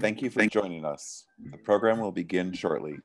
Thank you for joining us. The program will begin shortly.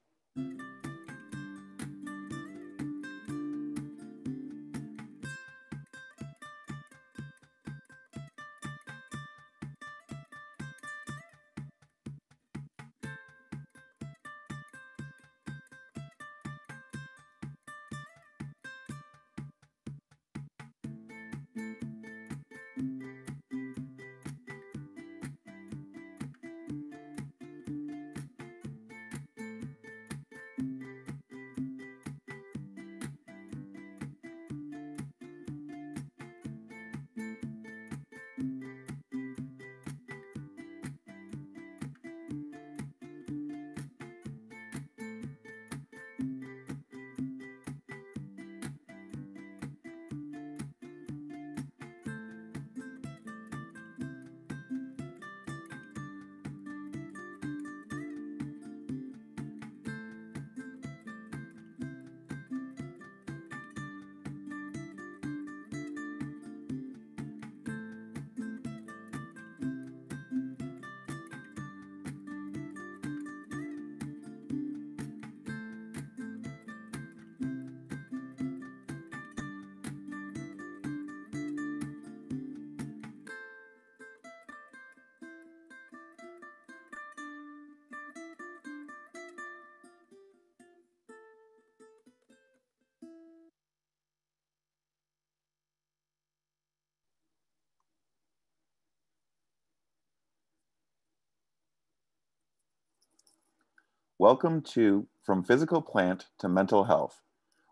Welcome to From Physical Plant to Mental Health.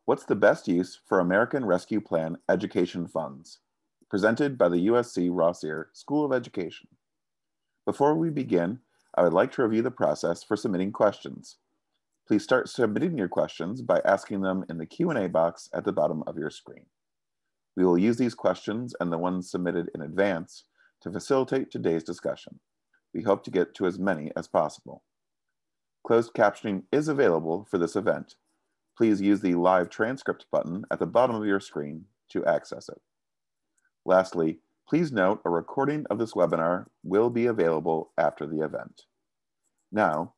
What's the best use for American Rescue Plan education funds? Presented by the USC Rossier School of Education. Before we begin, I would like to review the process for submitting questions. Please start submitting your questions by asking them in the Q&A box at the bottom of your screen. We will use these questions and the ones submitted in advance to facilitate today's discussion. We hope to get to as many as possible. Closed captioning is available for this event. Please use the live transcript button at the bottom of your screen to access it. Lastly, please note a recording of this webinar will be available after the event. Now,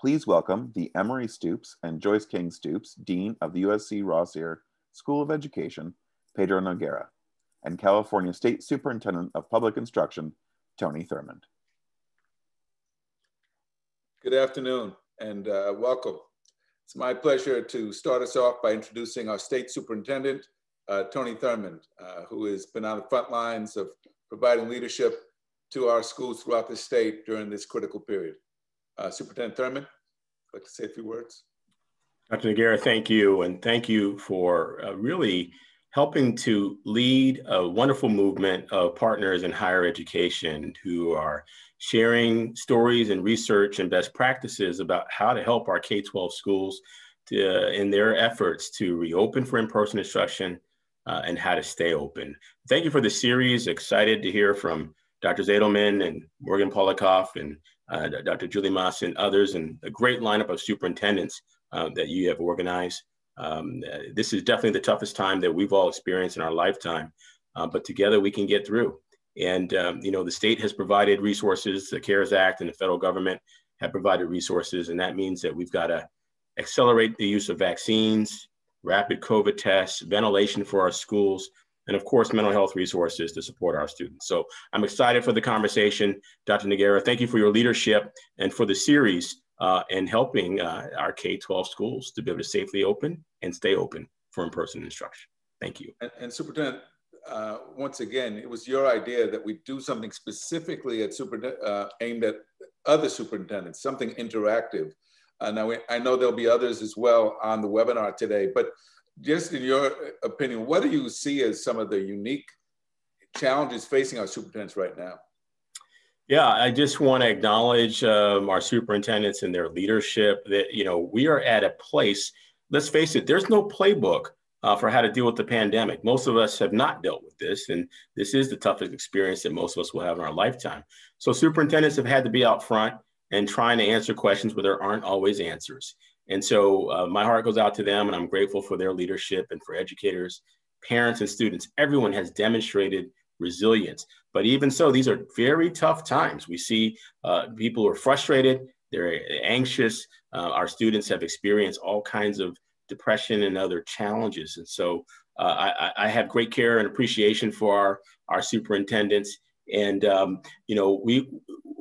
please welcome the Emery Stoops and Joyce King Stoops, Dean of the USC Rossier School of Education, Pedro Noguera, and California State Superintendent of Public Instruction, Tony Thurmond. Good afternoon and uh, welcome. It's my pleasure to start us off by introducing our state superintendent, uh, Tony Thurmond, uh, who has been on the front lines of providing leadership to our schools throughout the state during this critical period. Uh, Superintendent Thurmond, I'd like to say a few words. Dr. Noguera, thank you. And thank you for uh, really helping to lead a wonderful movement of partners in higher education who are sharing stories and research and best practices about how to help our K-12 schools to, in their efforts to reopen for in-person instruction uh, and how to stay open. Thank you for the series. Excited to hear from Dr. Adelman and Morgan Polikoff and uh, Dr. Julie Marsh and others, and a great lineup of superintendents uh, that you have organized. Um, this is definitely the toughest time that we've all experienced in our lifetime, uh, but together we can get through. And, um, you know, the state has provided resources, the CARES Act and the federal government have provided resources. And that means that we've got to accelerate the use of vaccines, rapid COVID tests, ventilation for our schools, and of course, mental health resources to support our students. So I'm excited for the conversation. Dr. Noguera, thank you for your leadership and for the series uh, and helping uh, our K-12 schools to be able to safely open and stay open for in-person instruction. Thank you. And, and Superintendent, uh, once again, it was your idea that we do something specifically at super, uh, aimed at other superintendents, something interactive. Uh, now, we, I know there'll be others as well on the webinar today, but just in your opinion, what do you see as some of the unique challenges facing our superintendents right now? Yeah, I just want to acknowledge um, our superintendents and their leadership that, you know, we are at a place, let's face it, there's no playbook uh, for how to deal with the pandemic. Most of us have not dealt with this, and this is the toughest experience that most of us will have in our lifetime. So superintendents have had to be out front and trying to answer questions where there aren't always answers. And so uh, my heart goes out to them, and I'm grateful for their leadership and for educators, parents, and students. Everyone has demonstrated resilience. But even so, these are very tough times. We see uh, people who are frustrated, they're anxious. Uh, our students have experienced all kinds of depression and other challenges. And so uh, I, I, have great care and appreciation for our, our superintendents. And, um, you know, we,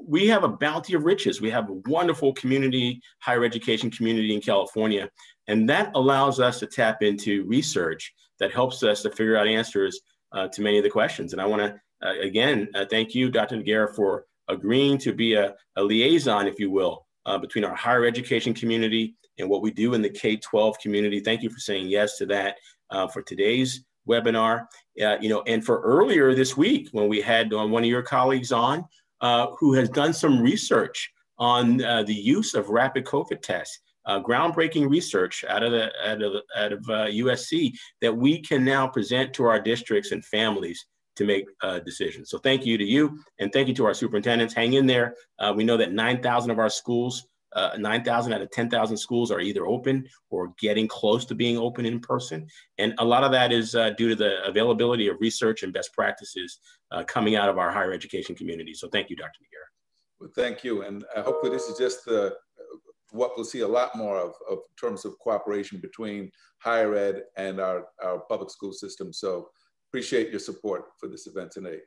we have a bounty of riches. We have a wonderful community, higher education community in California. And that allows us to tap into research that helps us to figure out answers uh, to many of the questions. And I want to, again, uh, thank you, Dr. Noguera, for agreeing to be a, a liaison, if you will, uh, between our higher education community and what we do in the K-12 community. Thank you for saying yes to that uh, for today's webinar. Uh, you know, and for earlier this week when we had one of your colleagues on who has done some research on the use of rapid COVID tests uh, groundbreaking research out of the out of out of uh, USC that we can now present to our districts and families to make uh, decisions. So thank you to you, and thank you to our superintendents. Hang in there. Uh, we know that 9,000 of our schools, uh, 9,000 out of 10,000 schools are either open or getting close to being open in person, and a lot of that is uh, due to the availability of research and best practices coming out of our higher education community. So thank you, Dr. Noguera. Well, thank you, and hopefully this is just the what we'll see a lot more of, of terms of cooperation between higher ed and our, our public school system. So appreciate your support for this event today.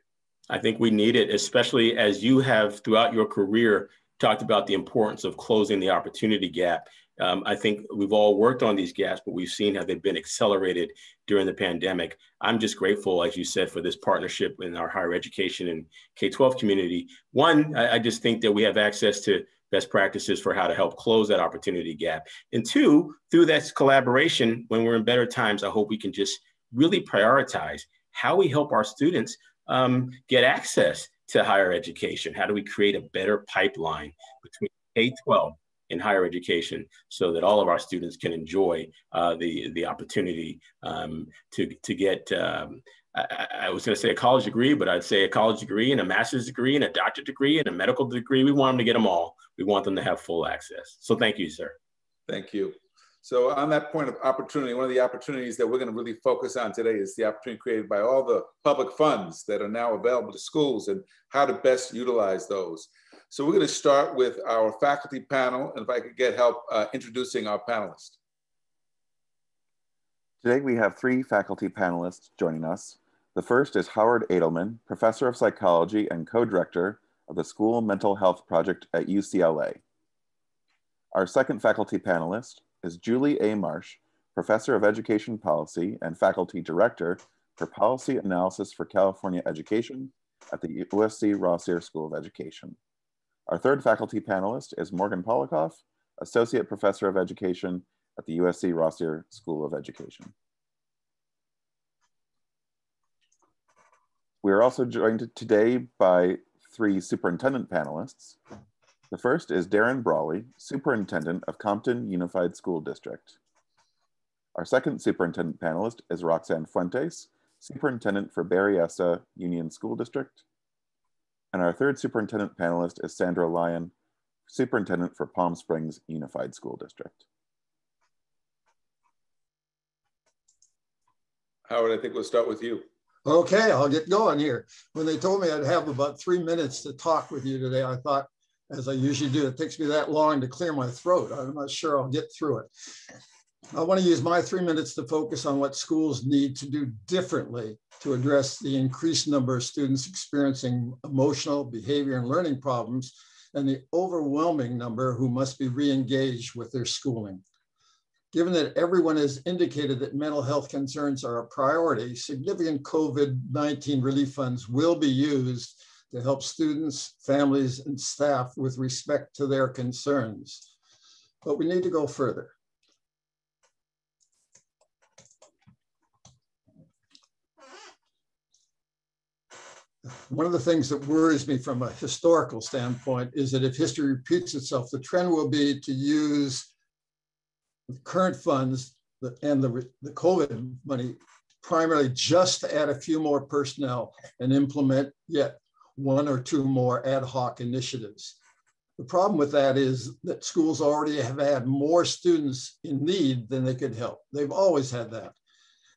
I think we need it, especially as you have throughout your career talked about the importance of closing the opportunity gap. Um, I think we've all worked on these gaps, but we've seen how they've been accelerated during the pandemic. I'm just grateful, as you said, for this partnership in our higher education and K-12 community. One, I, I just think that we have access to best practices for how to help close that opportunity gap. And two, through that collaboration, when we're in better times, I hope we can just really prioritize how we help our students um, get access to higher education. How do we create a better pipeline between K 12 and higher education so that all of our students can enjoy uh, the, the opportunity um, to, to get um, I, I was going to say a college degree, but I'd say a college degree and a master's degree and a doctorate degree and a medical degree. We want them to get them all. We want them to have full access. So thank you, sir. Thank you. So on that point of opportunity, one of the opportunities that we're going to really focus on today is the opportunity created by all the public funds that are now available to schools and how to best utilize those. So we're going to start with our faculty panel, and if I could get help uh, introducing our panelists. Today we have three faculty panelists joining us. The first is Howard Adelman, Professor of Psychology and Co-Director of the School Mental Health Project at UCLA. Our second faculty panelist is Julie A. Marsh, Professor of Education Policy and Faculty Director for Policy Analysis for California Education at the USC Rossier School of Education. Our third faculty panelist is Morgan Polikoff, Associate Professor of Education at the USC Rossier School of Education. We are also joined today by three superintendent panelists. The first is Darin Brawley, Superintendent of Compton Unified School District. Our second superintendent panelist is Roxane Fuentes, Superintendent for Berryessa Union School District. And our third superintendent panelist is Sandra Lyon, Superintendent for Palm Springs Unified School District. Howard, I think we'll start with you. Okay, I'll get going here. When they told me I'd have about three minutes to talk with you today, I thought, as I usually do, it takes me that long to clear my throat. I'm not sure I'll get through it. I want to use my three minutes to focus on what schools need to do differently to address the increased number of students experiencing emotional, behavior, and learning problems, and the overwhelming number who must be re-engaged with their schooling. Given that everyone has indicated that mental health concerns are a priority, significant COVID-19 relief funds will be used to help students, families, and staff with respect to their concerns. But we need to go further. One of the things that worries me from a historical standpoint is that if history repeats itself, the trend will be to use current funds and the, the COVID money primarily just to add a few more personnel and implement yet one or two more ad hoc initiatives. The problem with that is that schools already have had more students in need than they could help. They've always had that.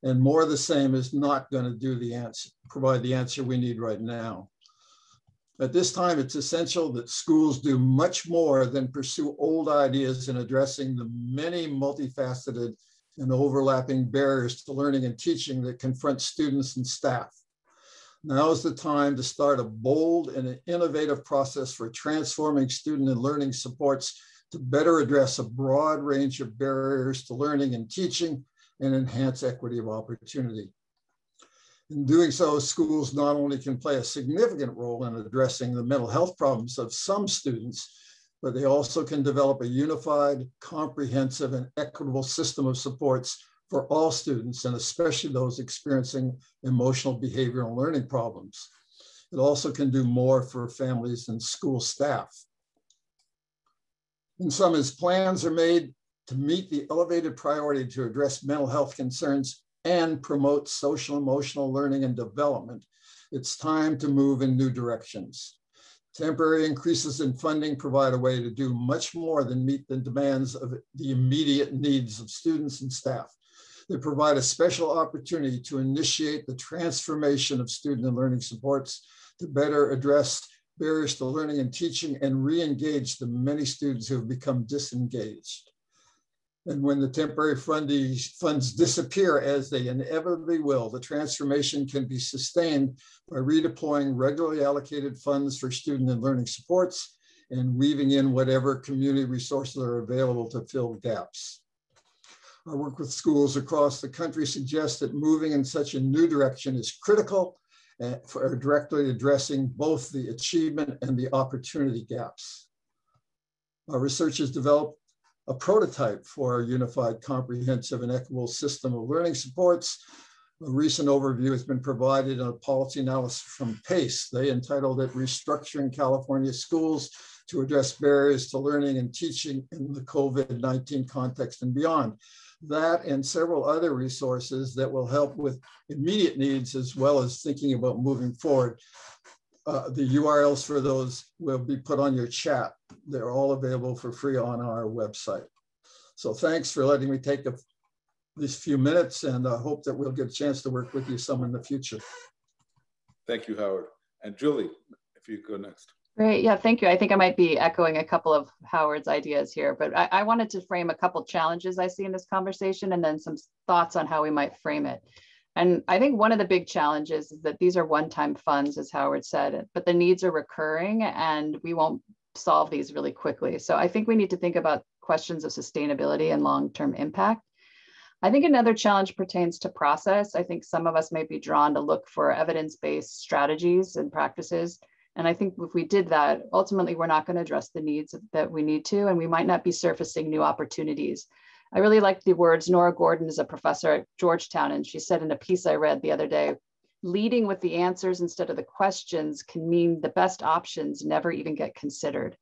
And more of the same is not going to do the answer, provide the answer we need right now. At this time, it's essential that schools do much more than pursue old ideas in addressing the many multifaceted and overlapping barriers to learning and teaching that confront students and staff. Now is the time to start a bold and innovative process for transforming student and learning supports to better address a broad range of barriers to learning and teaching and enhance equity of opportunity. In doing so, schools not only can play a significant role in addressing the mental health problems of some students, but they also can develop a unified, comprehensive, and equitable system of supports for all students, and especially those experiencing emotional behavioral learning problems. It also can do more for families and school staff. In some, as plans are made to meet the elevated priority to address mental health concerns and promote social emotional learning and development, it's time to move in new directions. Temporary increases in funding provide a way to do much more than meet the demands of the immediate needs of students and staff. They provide a special opportunity to initiate the transformation of student and learning supports to better address barriers to learning and teaching and re-engage the many students who have become disengaged. And when the temporary funds disappear, as they inevitably will, the transformation can be sustained by redeploying regularly allocated funds for student and learning supports and weaving in whatever community resources are available to fill gaps. Our work with schools across the country suggests that moving in such a new direction is critical uh, for directly addressing both the achievement and the opportunity gaps. Our research has developed a prototype for a unified, comprehensive, and equitable system of learning supports. A recent overview has been provided in a policy analysis from PACE. They entitled it Restructuring California Schools to Address Barriers to Learning and Teaching in the COVID-19 Context and Beyond. That and several other resources that will help with immediate needs as well as thinking about moving forward uh, the URLs for those will be put on your chat. They're all available for free on our website. So thanks for letting me take a, these few minutes and I hope that we'll get a chance to work with you some in the future. Thank you, Howard. And Julie, if you go next. Great. Yeah, thank you. I think I might be echoing a couple of Howard's ideas here, but I, I wanted to frame a couple challenges I see in this conversation and then some thoughts on how we might frame it. And I think one of the big challenges is that these are one-time funds, as Howard said, but the needs are recurring and we won't solve these really quickly. So I think we need to think about questions of sustainability and long-term impact. I think another challenge pertains to process. I think some of us may be drawn to look for evidence-based strategies and practices. And I think if we did that, ultimately, we're not going to address the needs that we need to, and we might not be surfacing new opportunities I really like the words. Nora Gordon is a professor at Georgetown, and she said in a piece I read the other day leading with the answers instead of the questions can mean the best options never even get considered.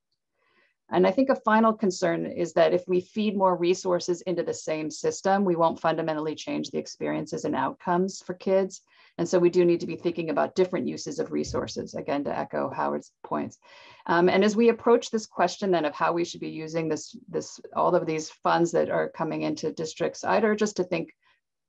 And I think a final concern is that if we feed more resources into the same system, we won't fundamentally change the experiences and outcomes for kids. And so we do need to be thinking about different uses of resources, again, to echo Howard's points. Um, and as we approach this question then of how we should be using this, this all of these funds that are coming into districts, I'd urge us to think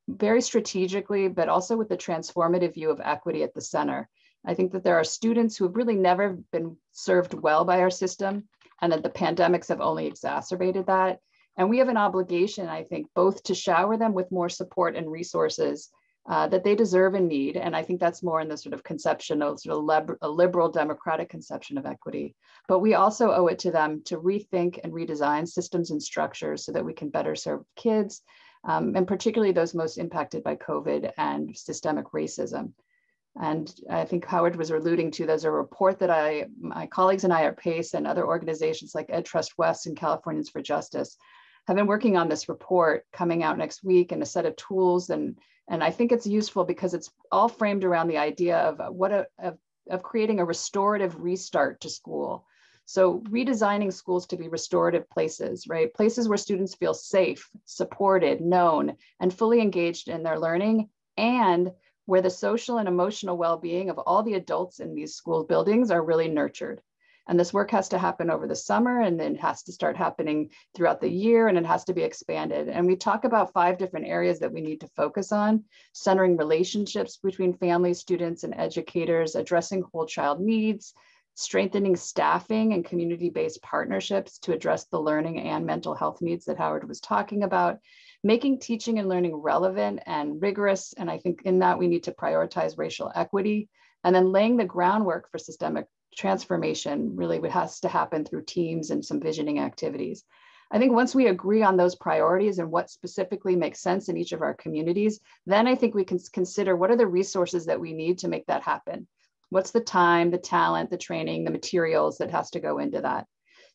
very strategically, but also with the transformative view of equity at the center. I think that there are students who have really never been served well by our system, and that the pandemics have only exacerbated that. And we have an obligation, I think, both to shower them with more support and resources uh, that they deserve and need. And I think that's more in the sort of conception of sort of lib a liberal democratic conception of equity. But we also owe it to them to rethink and redesign systems and structures so that we can better serve kids, um, and particularly those most impacted by COVID and systemic racism. And I think Howard was alluding to, there's a report that I, my colleagues and I at PACE and other organizations like Ed Trust West and Californians for Justice have been working on this report coming out next week and a set of tools and and I think it's useful because it's all framed around the idea of uh, what a, of, of creating a restorative restart to school. So redesigning schools to be restorative places, right? Places where students feel safe, supported, known, and fully engaged in their learning, and where the social and emotional well-being of all the adults in these school buildings are really nurtured. And this work has to happen over the summer and then has to start happening throughout the year and it has to be expanded. And we talk about five different areas that we need to focus on, centering relationships between families, students, and educators, addressing whole child needs, strengthening staffing and community-based partnerships to address the learning and mental health needs that Howard was talking about, making teaching and learning relevant and rigorous. And I think in that we need to prioritize racial equity and then laying the groundwork for systemic transformation really has to happen through teams and some visioning activities. I think once we agree on those priorities and what specifically makes sense in each of our communities, then I think we can consider what are the resources that we need to make that happen. What's the time, the talent, the training, the materials that has to go into that.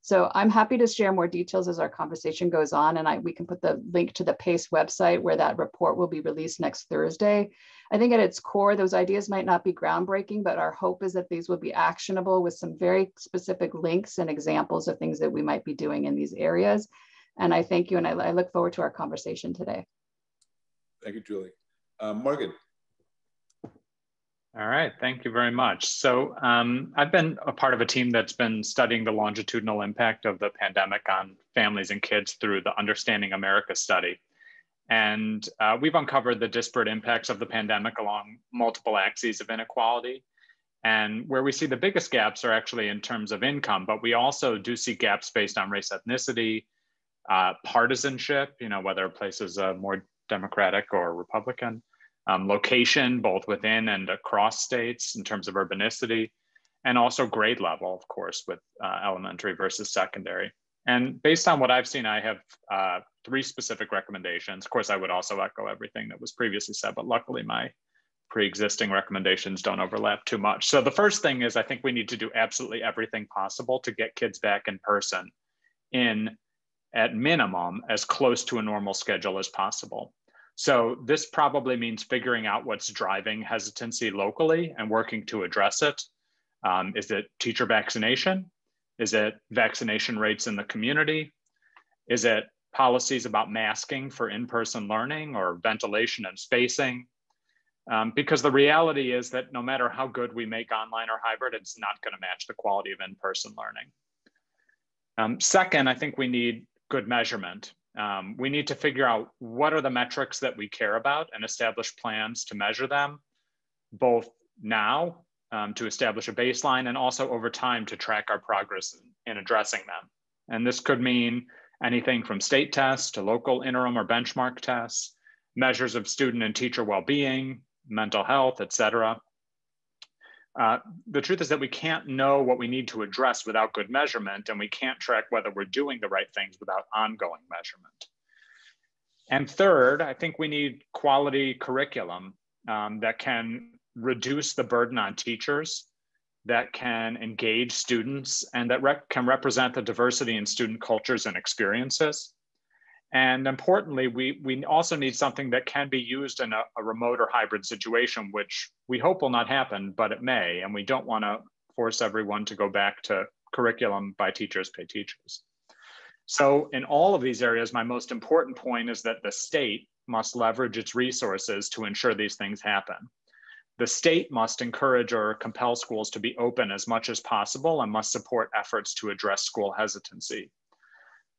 So I'm happy to share more details as our conversation goes on and I, we can put the link to the PACE website where that report will be released next Thursday. I think at its core, those ideas might not be groundbreaking, but our hope is that these will be actionable with some very specific links and examples of things that we might be doing in these areas. And I thank you and I, I look forward to our conversation today. Thank you, Julie. Uh, Morgan. All right, thank you very much. So um, I've been a part of a team that's been studying the longitudinal impact of the pandemic on families and kids through the Understanding America study. And uh, we've uncovered the disparate impacts of the pandemic along multiple axes of inequality. And where we see the biggest gaps are actually in terms of income, but we also do see gaps based on race, ethnicity, uh, partisanship, you know, whether a place is more Democratic or Republican, um, location, both within and across states in terms of urbanicity, and also grade level, of course, with uh, elementary versus secondary. And based on what I've seen, I have uh, three specific recommendations. Of course, I would also echo everything that was previously said, but luckily my pre-existing recommendations don't overlap too much. So the first thing is I think we need to do absolutely everything possible to get kids back in person in at minimum as close to a normal schedule as possible. So this probably means figuring out what's driving hesitancy locally and working to address it. Um, is it teacher vaccination? Is it vaccination rates in the community? Is it policies about masking for in-person learning or ventilation and spacing? Um, because the reality is that no matter how good we make online or hybrid, it's not gonna match the quality of in-person learning. Um, second, I think we need good measurement. Um, we need to figure out what are the metrics that we care about and establish plans to measure them, both now um, to establish a baseline and also over time to track our progress in, in addressing them. And this could mean anything from state tests to local interim or benchmark tests, measures of student and teacher well-being, mental health, et cetera. Uh, the truth is that we can't know what we need to address without good measurement, and we can't track whether we're doing the right things without ongoing measurement. And third, I think we need quality curriculum um, that can reduce the burden on teachers, that can engage students, and that rep can represent the diversity in student cultures and experiences. And importantly, we, we also need something that can be used in a, a, remote or hybrid situation, which we hope will not happen, but it may. And we don't want to force everyone to go back to curriculum by teachers pay teachers. So in all of these areas, my most important point is that the state must leverage its resources to ensure these things happen. The state must encourage or compel schools to be open as much as possible and must support efforts to address school hesitancy.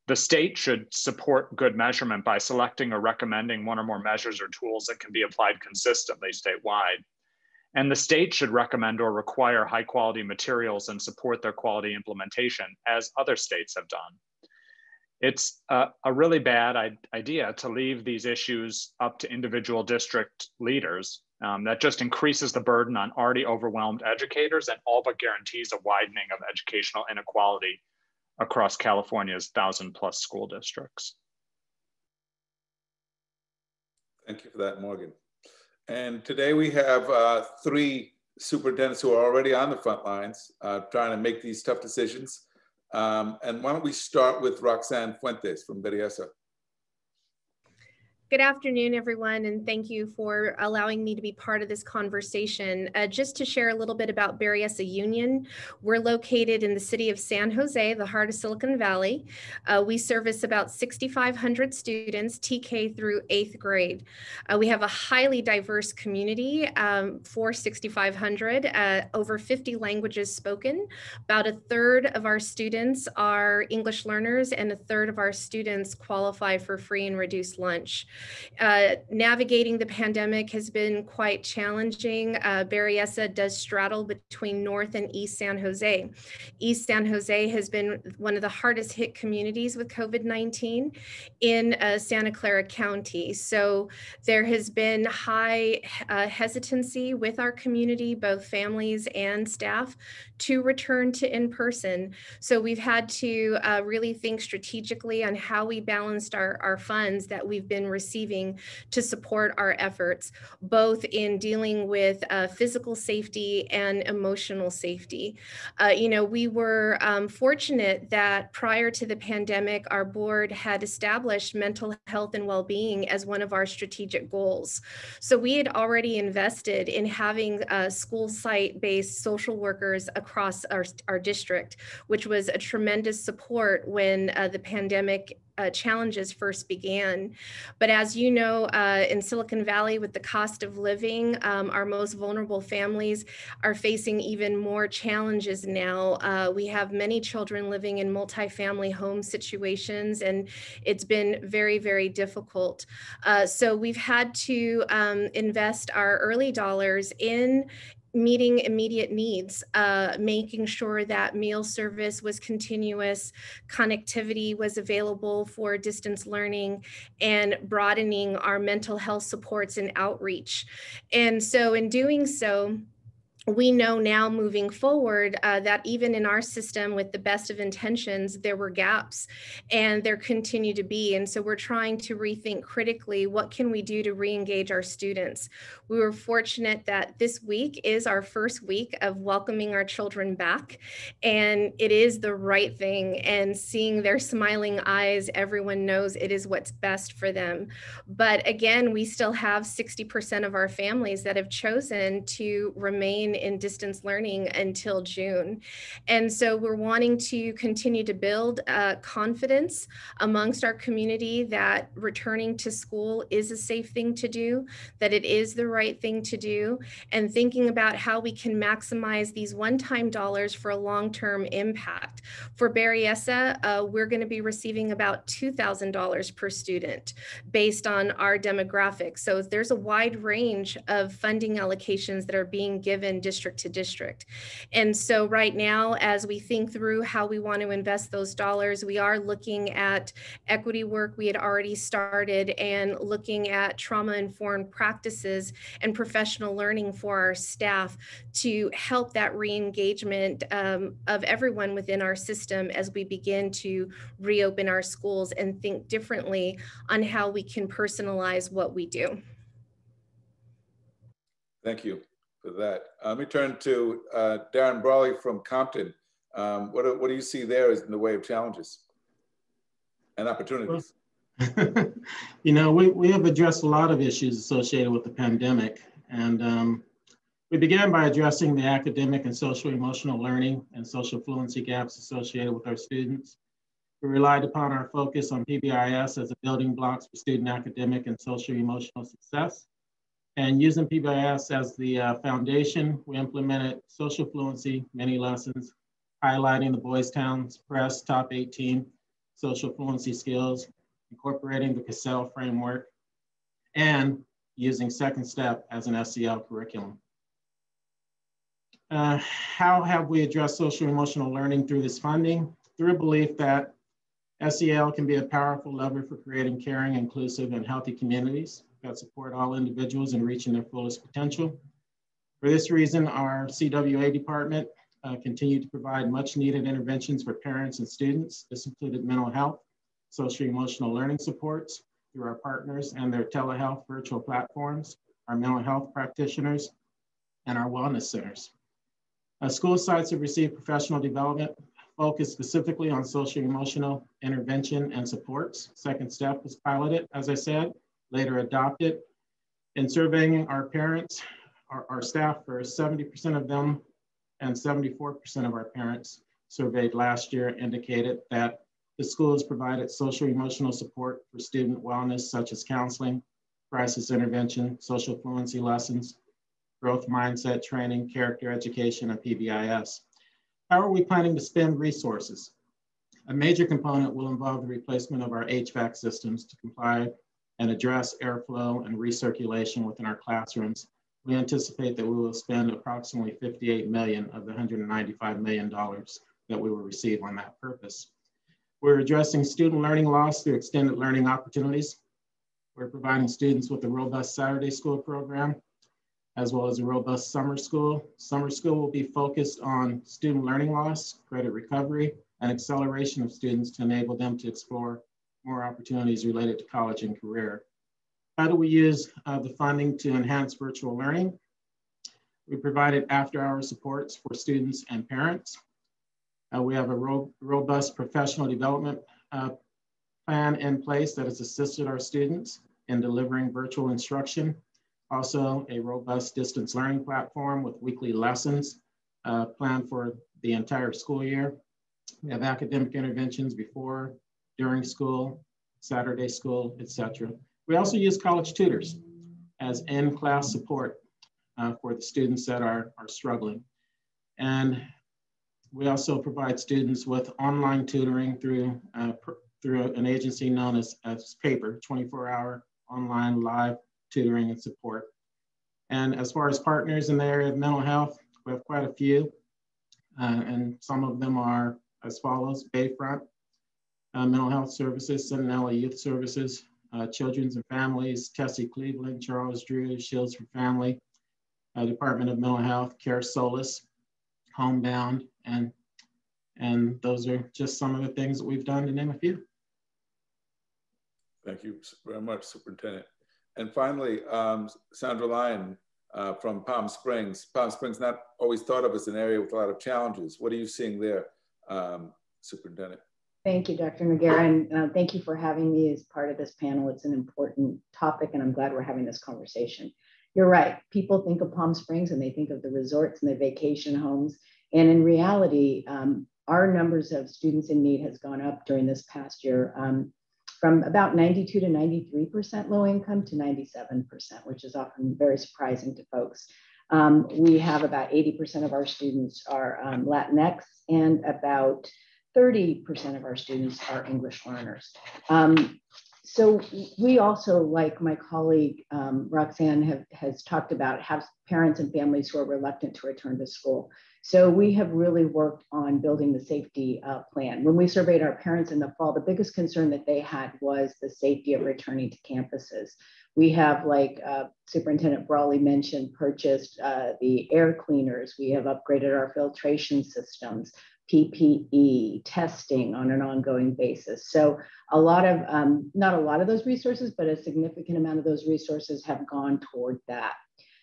The state should support good measurement by selecting or recommending one or more measures or tools that can be applied consistently statewide. And the state should recommend or require high quality materials and support their quality implementation as other states have done. It's a, a really bad idea to leave these issues up to individual district leaders. Um, that just increases the burden on already overwhelmed educators and all but guarantees a widening of educational inequality across California's thousand plus school districts. Thank you for that, Morgan. And today we have uh, three superintendents who are already on the front lines uh, trying to make these tough decisions. Um, and why don't we start with Roxane Fuentes from Berryessa. Good afternoon, everyone, and thank you for allowing me to be part of this conversation. Uh, just to share a little bit about Berryessa Union, we're located in the city of San Jose, the heart of Silicon Valley. Uh, we service about 6,500 students, TK through eighth grade. Uh, we have a highly diverse community um, for 6,500, uh, over 50 languages spoken. About a third of our students are English learners, and a third of our students qualify for free and reduced lunch. Uh, navigating the pandemic has been quite challenging. Uh, Berryessa does straddle between North and East San Jose. East San Jose has been one of the hardest hit communities with COVID 19 in uh, Santa Clara County. So there has been high uh, hesitancy with our community, both families and staff, to return to in person. So we've had to uh, really think strategically on how we balanced our, our funds that we've been receiving receiving to support our efforts, both in dealing with uh, physical safety and emotional safety. Uh, you know, we were um, fortunate that prior to the pandemic, our board had established mental health and well-being as one of our strategic goals. So we had already invested in having uh, school site-based social workers across our, our district, which was a tremendous support when uh, the pandemic uh, challenges first began. But as you know, uh, in Silicon Valley, with the cost of living, um, our most vulnerable families are facing even more challenges now. Uh, we have many children living in multifamily home situations, and it's been very, very difficult. Uh, so we've had to um, invest our early dollars in meeting immediate needs, uh, making sure that meal service was continuous, connectivity was available for distance learning, and broadening our mental health supports and outreach. And so, in doing so, we know now moving forward uh, that even in our system with the best of intentions there were gaps and there continue to be. And so we're trying to rethink critically what can we do to re-engage our students? We were fortunate that this week is our first week of welcoming our children back and it is the right thing. And seeing their smiling eyes everyone knows it is what's best for them. But again we still have 60% of our families that have chosen to remain in distance learning until June. And so we're wanting to continue to build uh, confidence amongst our community that returning to school is a safe thing to do, that it is the right thing to do, and thinking about how we can maximize these one-time dollars for a long-term impact. For Berryessa, uh, we're going to be receiving about $2,000 per student based on our demographics. So there's a wide range of funding allocations that are being given district to district. And so right now, as we think through how we want to invest those dollars, we are looking at equity work we had already started and looking at trauma informed practices and professional learning for our staff to help that re-engagement um, of everyone within our system as we begin to reopen our schools and think differently on how we can personalize what we do. Thank you that. Uh, let me turn to uh, Darin Brawley from Compton. Um, what, what do you see there in the way of challenges and opportunities? Well, you know, we, we have addressed a lot of issues associated with the pandemic. And um, we began by addressing the academic and social emotional learning and social fluency gaps associated with our students. We relied upon our focus on PBIS as a building blocks for student academic and social emotional success. And using PBIS as the uh, foundation, we implemented social fluency, many lessons, highlighting the Boys Town Press Top 18 social fluency skills, incorporating the CASEL framework, and using Second Step as an SEL curriculum. Uh, how have we addressed social emotional learning through this funding? Through a belief that SEL can be a powerful lever for creating caring, inclusive, and healthy communities that support all individuals in reaching their fullest potential. For this reason, our CWA department uh, continued to provide much needed interventions for parents and students. This included mental health, social emotional learning supports through our partners and their telehealth virtual platforms, our mental health practitioners, and our wellness centers. Uh, school sites have received professional development focused specifically on social emotional intervention and supports. Second step was piloted, as I said, later adopted. In surveying our parents, our, our staff, for 70% of them and 74% of our parents surveyed last year indicated that the school has provided social emotional support for student wellness, such as counseling, crisis intervention, social fluency lessons, growth mindset training, character education, and PBIS. How are we planning to spend resources? A major component will involve the replacement of our HVAC systems to comply and address airflow and recirculation within our classrooms. We anticipate that we will spend approximately 58 million of the 195 million dollars that we will receive on that purpose. We're addressing student learning loss through extended learning opportunities. We're providing students with a robust Saturday school program, as well as a robust summer school. Summer school will be focused on student learning loss, credit recovery, and acceleration of students to enable them to explore more opportunities related to college and career. How do we use uh, the funding to enhance virtual learning? We provided after hour supports for students and parents. Uh, we have a ro robust professional development uh, plan in place that has assisted our students in delivering virtual instruction. Also, a robust distance learning platform with weekly lessons uh, planned for the entire school year. We have academic interventions before, during school, Saturday school, etc. We also use college tutors as in-class support uh, for the students that are, are struggling. And we also provide students with online tutoring through, uh, through an agency known as, as PAPER, 24 hour online live tutoring and support. And as far as partners in the area of mental health, we have quite a few. Uh, and some of them are as follows, Bayfront, uh, Mental Health Services, Centinela Youth Services, uh, Children's and Families, Tessie Cleveland, Charles Drew, Shields for Family, uh, Department of Mental Health, Care Solace, Homebound, and, and those are just some of the things that we've done to name a few. Thank you very much, Superintendent. And finally, um, Sandra Lyon uh, from Palm Springs. Palm Springs not always thought of as an area with a lot of challenges. What are you seeing there, um, Superintendent? Thank you, Dr. Noguera, and uh, thank you for having me as part of this panel. It's an important topic, and I'm glad we're having this conversation. You're right. People think of Palm Springs and they think of the resorts and the vacation homes. And in reality, um, our numbers of students in need has gone up during this past year. Um, from about 92 to 93% low income to 97%, which is often very surprising to folks. Um, we have about 80% of our students are um, Latinx and about 30% of our students are English learners. Um, so we also, like my colleague um, Roxane have, has talked about, have parents and families who are reluctant to return to school. So we have really worked on building the safety uh, plan. When we surveyed our parents in the fall, the biggest concern that they had was the safety of returning to campuses. We have, like uh, Superintendent Brawley mentioned, purchased uh, the air cleaners. We have upgraded our filtration systems, PPE, testing on an ongoing basis. So a lot of, um, not a lot of those resources, but a significant amount of those resources have gone toward that.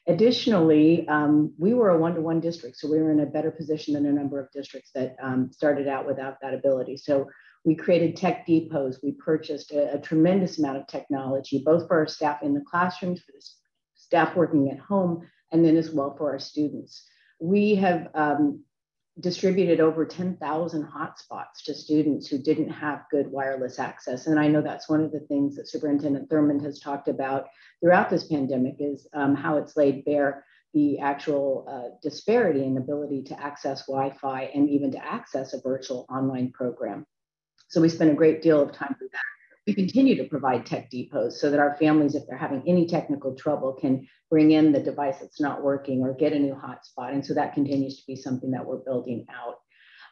Additionally, um, we were a one-to-one district, so we were in a better position than a number of districts that um, started out without that ability. So we created tech depots. We purchased a, a, tremendous amount of technology, both for our staff in the classrooms, for the staff working at home, and then as well for our students. We have um, distributed over 10,000 hotspots to students who didn't have good wireless access. And I know that's one of the things that Superintendent Thurmond has talked about throughout this pandemic is um, how it's laid bare the actual uh, disparity in ability to access Wi-Fi and even to access a virtual online program. So we spent a great deal of time with that we continue to provide tech depots so that our families, if they're having any technical trouble, can bring in the device that's not working or get a new hotspot. And so that continues to be something that we're building out.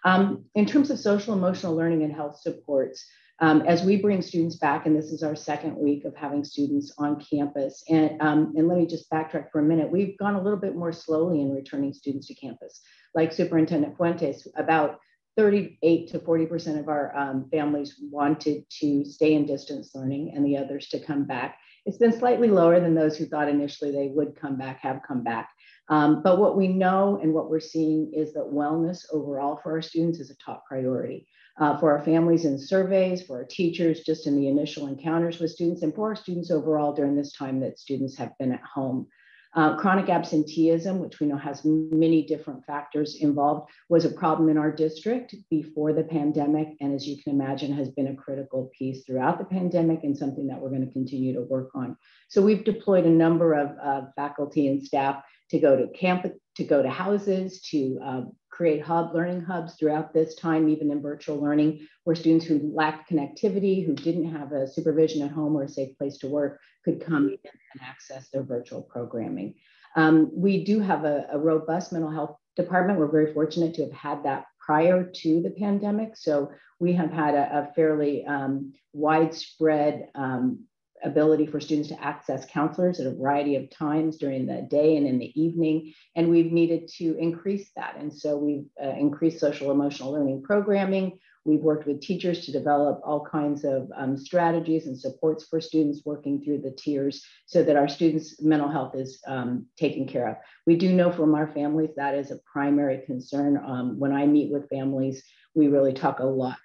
Um, in terms of social emotional learning and health supports, um, as we bring students back, and this is our second week of having students on campus, and, um, and let me just backtrack for a minute, we've gone a little bit more slowly in returning students to campus. Like Superintendent Fuentes, about 38 to 40% of our um, families wanted to stay in distance learning and the others to come back. It's been slightly lower than those who thought initially they would come back, have come back. Um, but what we know and what we're seeing is that wellness overall for our students is a top priority. uh, for our families in surveys, for our teachers, just in the initial encounters with students, and for our students overall during this time that students have been at home. Uh, chronic absenteeism, which we know has many different factors involved, was a problem in our district before the pandemic. And as you can imagine, has been a critical piece throughout the pandemic and something that we're going to continue to work on. So we've deployed a number of uh, faculty and staff to go to camp, to go to houses, to uh, create hub learning hubs throughout this time, even in virtual learning, where students who lacked connectivity, who didn't have a supervision at home or a safe place to work, could come and access their virtual programming. Um, we do have a, a, robust mental health department. We're very fortunate to have had that prior to the pandemic. So we have had a, a fairly um, widespread um, ability for students to access counselors at a variety of times during the day and in the evening. And we've needed to increase that. And so we've uh, increased social emotional learning programming. We've worked with teachers to develop all kinds of um, strategies and supports for students working through the tiers so that our students' mental health is um, taken care of. We do know from our families that is a primary concern. Um, when I meet with families, we really talk a lot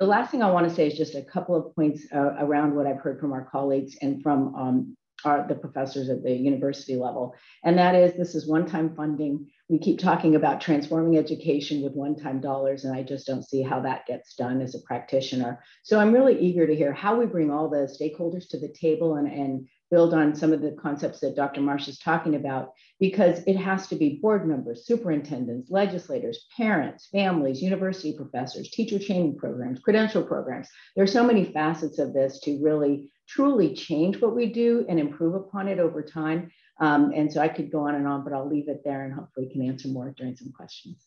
the last thing I want to say is just a couple of points uh, around what I've heard from our colleagues and from um, our, the professors at the university level. And that is this is one-time funding. We keep talking about transforming education with one-time dollars, and I just don't see how that gets done as a practitioner. So I'm really eager to hear how we bring all the stakeholders to the table and, and build on some of the concepts that Dr. Marsh is talking about, because it has to be board members, superintendents, legislators, parents, families, university professors, teacher training programs, credential programs. There are so many facets of this to really truly change what we do and improve upon it over time. Um, and so I could go on and on, but I'll leave it there and hopefully can answer more during some questions.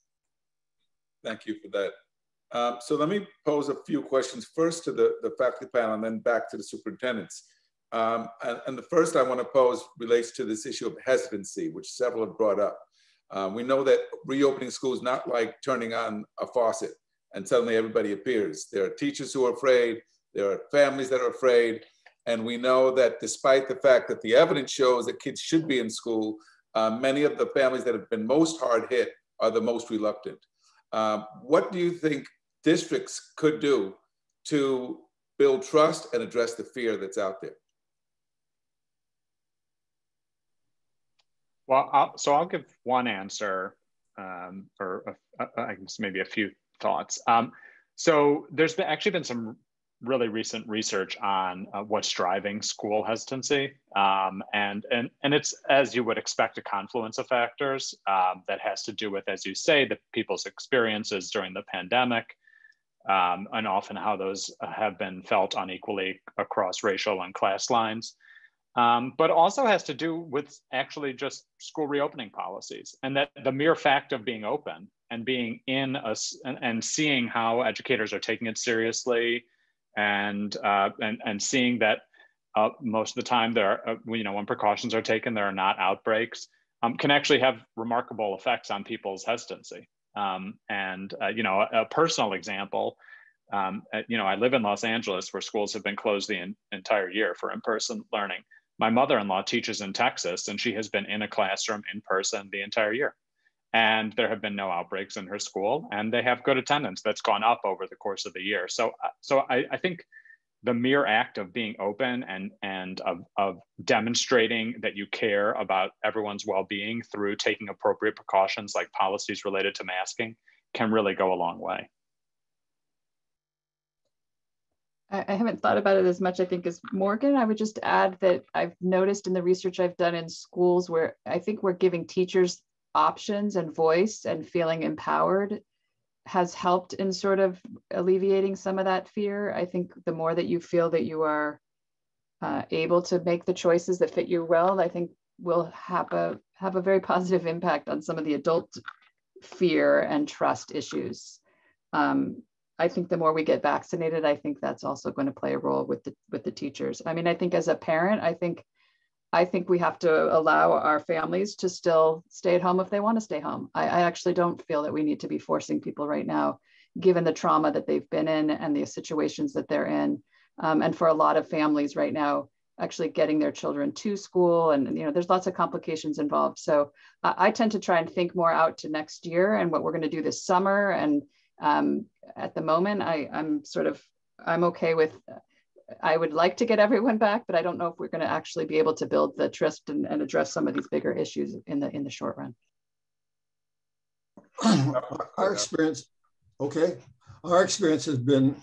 Thank you for that. Um, so let me pose a few questions first to the, the faculty panel and then back to the superintendents. Um, and, and, the first I want to pose relates to this issue of hesitancy, which several have brought up. Um, we know that reopening schools is not like turning on a faucet and suddenly everybody appears. There are teachers who are afraid, there are families that are afraid, and we know that despite the fact that the evidence shows that kids should be in school, uh, many of the families that have been most hard hit are the most reluctant. Um, what do you think districts could do to build trust and address the fear that's out there? Well, I'll, so I'll give one answer, um, or maybe a few thoughts. Um, so there's been, actually been some really recent research on uh, what's driving school hesitancy, um, and and and it's as you would expect a confluence of factors um, that has to do with, as you say, the people's experiences during the pandemic. Um, and often how those have been felt unequally across racial and class lines um, but also has to do with actually just school reopening policies and that the mere fact of being open and being in us and, and, seeing how educators are taking it seriously and uh, and, and seeing that uh, most of the time there are, uh, you know when precautions are taken there are not outbreaks um, can actually have remarkable effects on people's hesitancy. Um, and uh, you know a, a personal example um, uh, you know i live in los angeles where schools have been closed the in, entire year for in-person learning my mother-in-law teaches in Texas and she has been in a classroom in person the entire year. And there have been no outbreaks in her school and they have good attendance that's gone up over the course of the year. So, uh, so I, I think the mere act of being open and, and of, of demonstrating that you care about everyone's well-being through taking appropriate precautions like policies related to masking can really go a long way. I, haven't thought about it as much, I think, as Morgan. I would just add that I've noticed in the research I've done in schools where I think we're giving teachers options and voice and feeling empowered has helped in sort of alleviating some of that fear. I think the more that you feel that you are uh, able to make the choices that fit you well, I think will have a have a very positive impact on some of the adult fear and trust issues. Um, I think the more we get vaccinated, I think that's also going to play a role with the with the teachers. I mean, I think as a parent, I think I think we have to allow our families to still stay at home if they want to stay home. I, I actually don't feel that we need to be forcing people right now, given the trauma that they've been in and the situations that they're in. Um, and for a lot of families right now, actually getting their children to school and you know there's lots of complications involved so uh, i tend to try and think more out to next year and what we're going to do this summer and Um, at the moment, I, I'm sort of, I'm okay with, I would like to get everyone back, but I don't know if we're going to actually be able to build the trust and, and address some of these bigger issues in the in the short run. Our experience, okay, our experience has been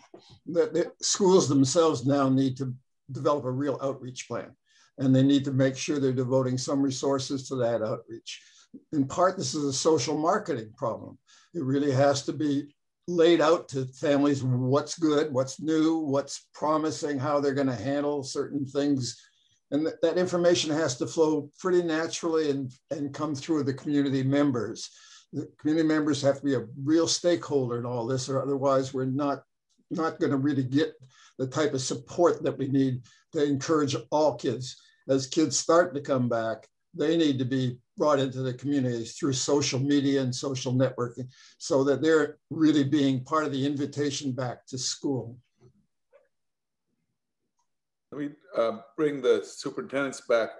that the schools themselves now need to develop a real outreach plan and they need to make sure they're devoting some resources to that outreach. In part, this is a social marketing problem. It really has to be laid out to families what's good, what's new, what's promising, how they're going to handle certain things. And that, that information has to flow pretty naturally and, and come through the community members. The community members have to be a real stakeholder in all this, or otherwise we're not, not going to really get the type of support that we need to encourage all kids. As kids start to come back, they need to be brought into the communities through social media and social networking so that they're really being part of the invitation back to school. Let me uh, bring the superintendents back.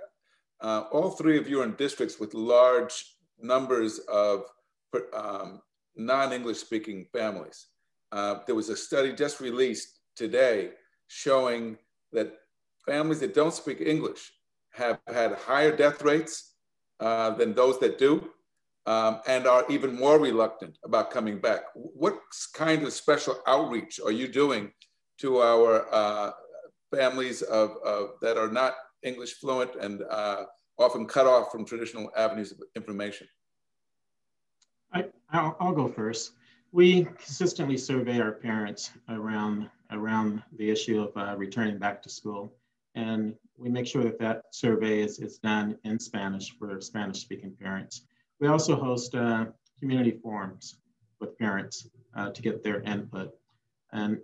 Uh, all three of you are in districts with large numbers of um, non-English speaking families. Uh, there was a study just released today showing that families that don't speak English have had higher death rates uh, than those that do um, and are even more reluctant about coming back. What kind of special outreach are you doing to our uh, families of, of, that are not English fluent and uh, often cut off from traditional avenues of information? I, I'll, I'll go first. We consistently survey our parents around around the issue of uh, returning back to school. And we make sure that that survey is, is done in Spanish for Spanish speaking parents. We also host uh, community forums with parents uh, to get their input. And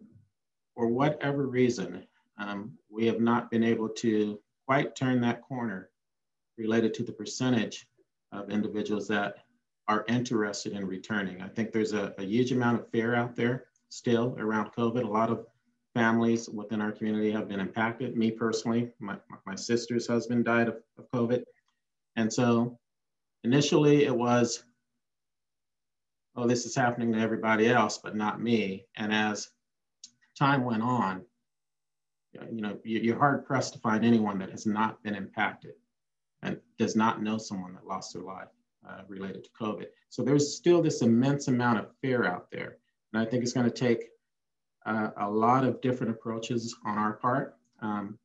for whatever reason, um, we have not been able to quite turn that corner related to the percentage of individuals that are interested in returning. I think there's a, a huge amount of fear out there still around COVID. A lot of families within our community have been impacted. Me personally, my, my sister's husband died of, of COVID. And so initially it was, oh, this is happening to everybody else, but not me. And as time went on, you know, you're hard pressed to find anyone that has not been impacted and does not know someone that lost their life uh, related to COVID. So there's still this immense amount of fear out there. And I think it's going to take uh, a lot of different approaches on our part. Um,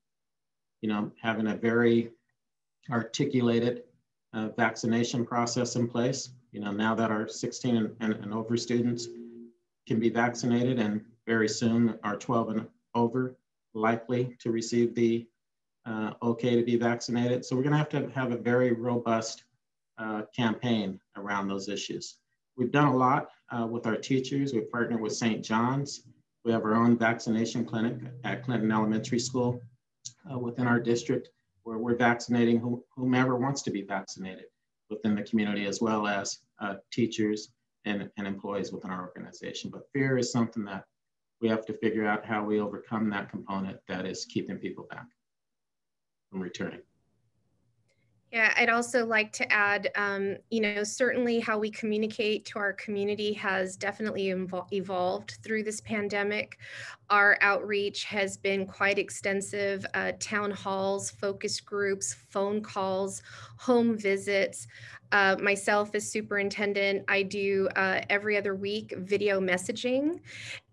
you know, having a very articulated uh, vaccination process in place. You know, now that our 16 and, and, and, over students can be vaccinated and very soon our 12 and over likely to receive the uh, okay to be vaccinated. So we're gonna have to have a very robust uh, campaign around those issues. We've done a lot uh, with our teachers. We've partnered with St. John's we have our own vaccination clinic at Clinton Elementary School uh, within our district where we're vaccinating whomever wants to be vaccinated within the community as well as uh, teachers and, and employees within our organization. But fear is something that we have to figure out how we overcome that component that is keeping people back from returning. Yeah, I'd also like to add, um, you know, certainly how we communicate to our community has definitely evolved through this pandemic. Our outreach has been quite extensive uh, town halls, focus groups, phone calls, home visits. Uh, myself as superintendent, I do uh, every other week video messaging.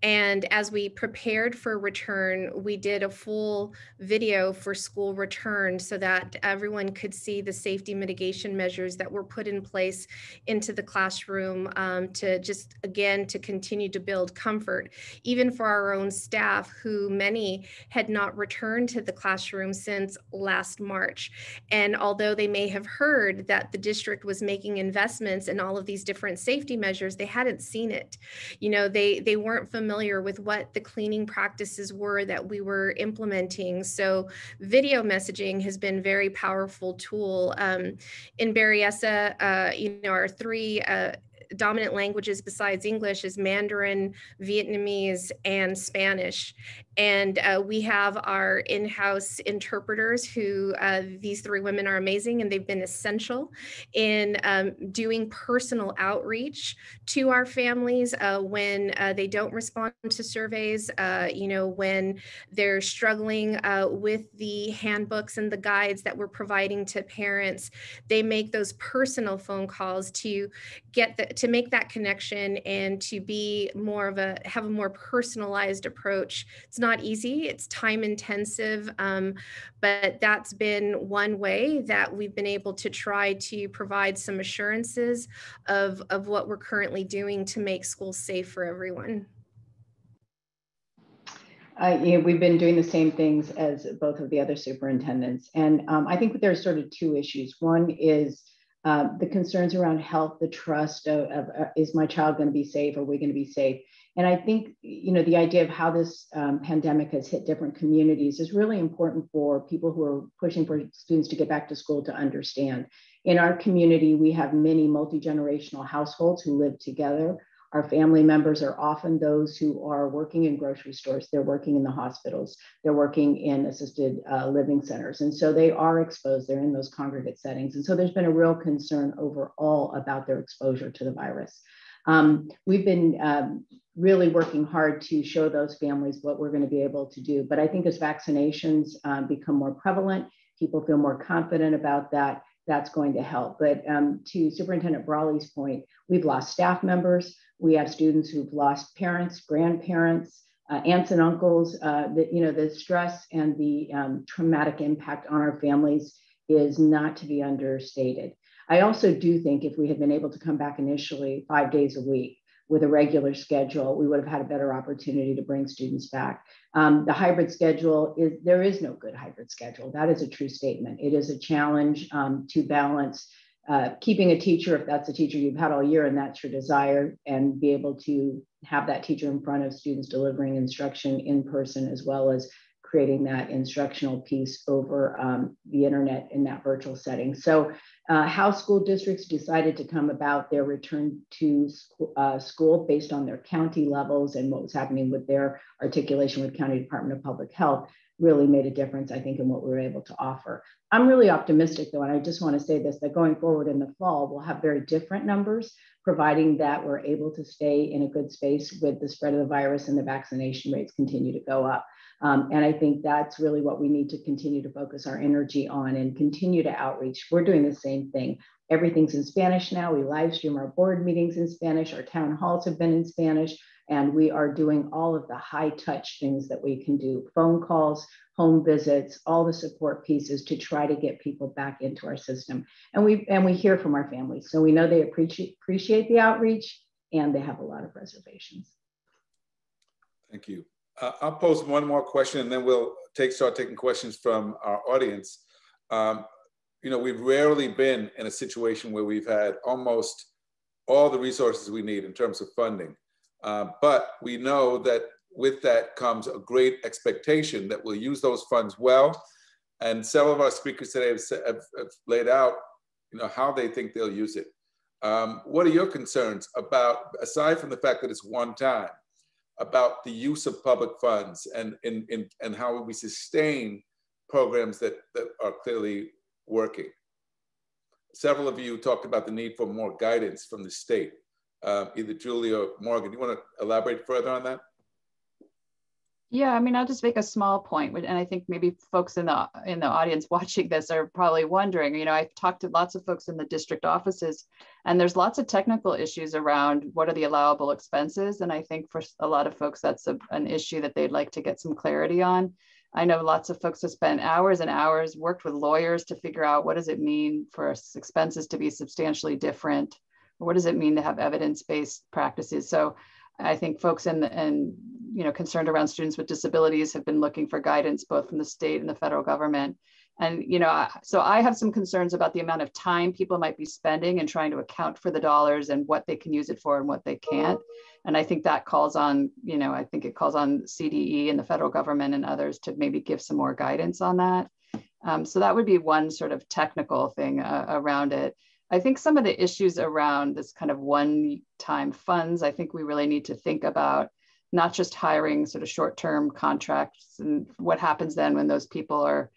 And as we prepared for return, we did a full video for school return so that everyone could see the safety mitigation measures that were put in place into the classroom um, to just, again, to continue to build comfort, even for our own staff who many had not returned to the classroom since last March. And although they may have heard that the district was making investments in all of these different safety measures, they hadn't seen it. You know, they, they weren't familiar familiar with what the cleaning practices were that we were implementing. So video messaging has been very powerful tool. Um, in Berryessa, uh, you know, our three uh, dominant languages besides English is Mandarin, Vietnamese, and Spanish. And uh, we have our in house interpreters who uh, these three women are amazing and they've been essential in um, doing personal outreach to our families uh, when uh, they don't respond to surveys, uh, you know, when they're struggling uh, with the handbooks and the guides that we're providing to parents. They make those personal phone calls to get the, to make that connection and to be more of a, have a more personalized approach. It's not easy, it's time intensive, um, but that's been one way that we've been able to try to provide some assurances of, of what we're currently doing to make schools safe for everyone. Uh, yeah, we've been doing the same things as both of the other superintendents. And um, I think there's sort of two issues. One is uh, the concerns around health, the trust of, of uh, is my child going to be safe? Are we going to be safe? And I think, you know, the idea of how this um, pandemic has hit different communities is really important for people who are pushing for students to get back to school to understand. In our community, we have many multi-generational households who live together. Our family members are often those who are working in grocery stores, they're working in the hospitals, they're working in assisted uh, living centers. And so they are exposed, they're in those congregate settings. And so there's been a real concern overall about their exposure to the virus. Um, we've been um, really working hard to show those families what we're going to be able to do. But I think as vaccinations um, become more prevalent, people feel more confident about that, that's going to help. But um, to Superintendent Brawley's point, we've lost staff members. We have students who've lost parents, grandparents, uh, aunts and uncles. Uh, the, you know, the stress and the um, traumatic impact on our families is not to be understated. I also do think if we had been able to come back initially five days a week with a regular schedule, we would have had a better opportunity to bring students back. Um, the hybrid schedule is there is no good hybrid schedule. That is a true statement. It is a challenge um, to balance uh, keeping a teacher, if that's a teacher you've had all year and that's your desire, and be able to have that teacher in front of students delivering instruction in person as well as creating that instructional piece over um, the internet in that virtual setting. So uh, how school districts decided to come about their return to school, uh, school based on their county levels and what was happening with their articulation with County Department of Public Health really made a difference, I think, in what we were able to offer. I'm really optimistic, though, and I just want to say this that going forward in the fall, we'll have very different numbers, providing that we're able to stay in a good space with the spread of the virus and the vaccination rates continue to go up. Um, and I think that's really what we need to continue to focus our energy on and continue to outreach. We're doing the same thing. Everything's in Spanish now. We live stream our board meetings in Spanish. Our town halls have been in Spanish. And we are doing all of the high touch things that we can do phone calls, home visits, all the support pieces to try to get people back into our system. And we, and we hear from our families. So we know they appreciate, appreciate the outreach and they have a lot of reservations. Thank you. Uh, I'll pose one more question and then we'll take start taking questions from our audience. Um, you know, we've rarely been in a situation where we've had almost all the resources we need in terms of funding. Uh, but we know that with that comes a great expectation that we'll use those funds well. And several of our speakers today have, have, have laid out, you know, how they think they'll use it. Um, what are your concerns about, aside from the fact that it's one time, about the use of public funds and, in, in, and how we sustain programs that, that are clearly working. Several of you talked about the need for more guidance from the state. Uh, either Julie or Morgan, do you want to elaborate further on that? Yeah, I mean, I'll just make a small point. and I think maybe folks in the in the audience watching this are probably wondering. You know, I've talked to lots of folks in the district offices, and there's lots of technical issues around what are the allowable expenses, and I think for a lot of folks that's a, an issue that they'd like to get some clarity on. I know lots of folks have spent hours and hours worked with lawyers to figure out what does it mean for expenses to be substantially different, what does it mean to have evidence-based practices. So I think folks and and you know concerned around students with disabilities have been looking for guidance both from the state and the federal government. And you know, so I have some concerns about the amount of time people might be spending and trying to account for the dollars and what they can use it for and what they can't. And I think that calls on, you know, I think it calls on CDE and the federal government and others to maybe give some more guidance on that. Um, so that would be one sort of technical thing uh, around it. I think some of the issues around this kind of one-time funds, I think we really need to think about not just hiring sort of short-term contracts and what happens then when those people are,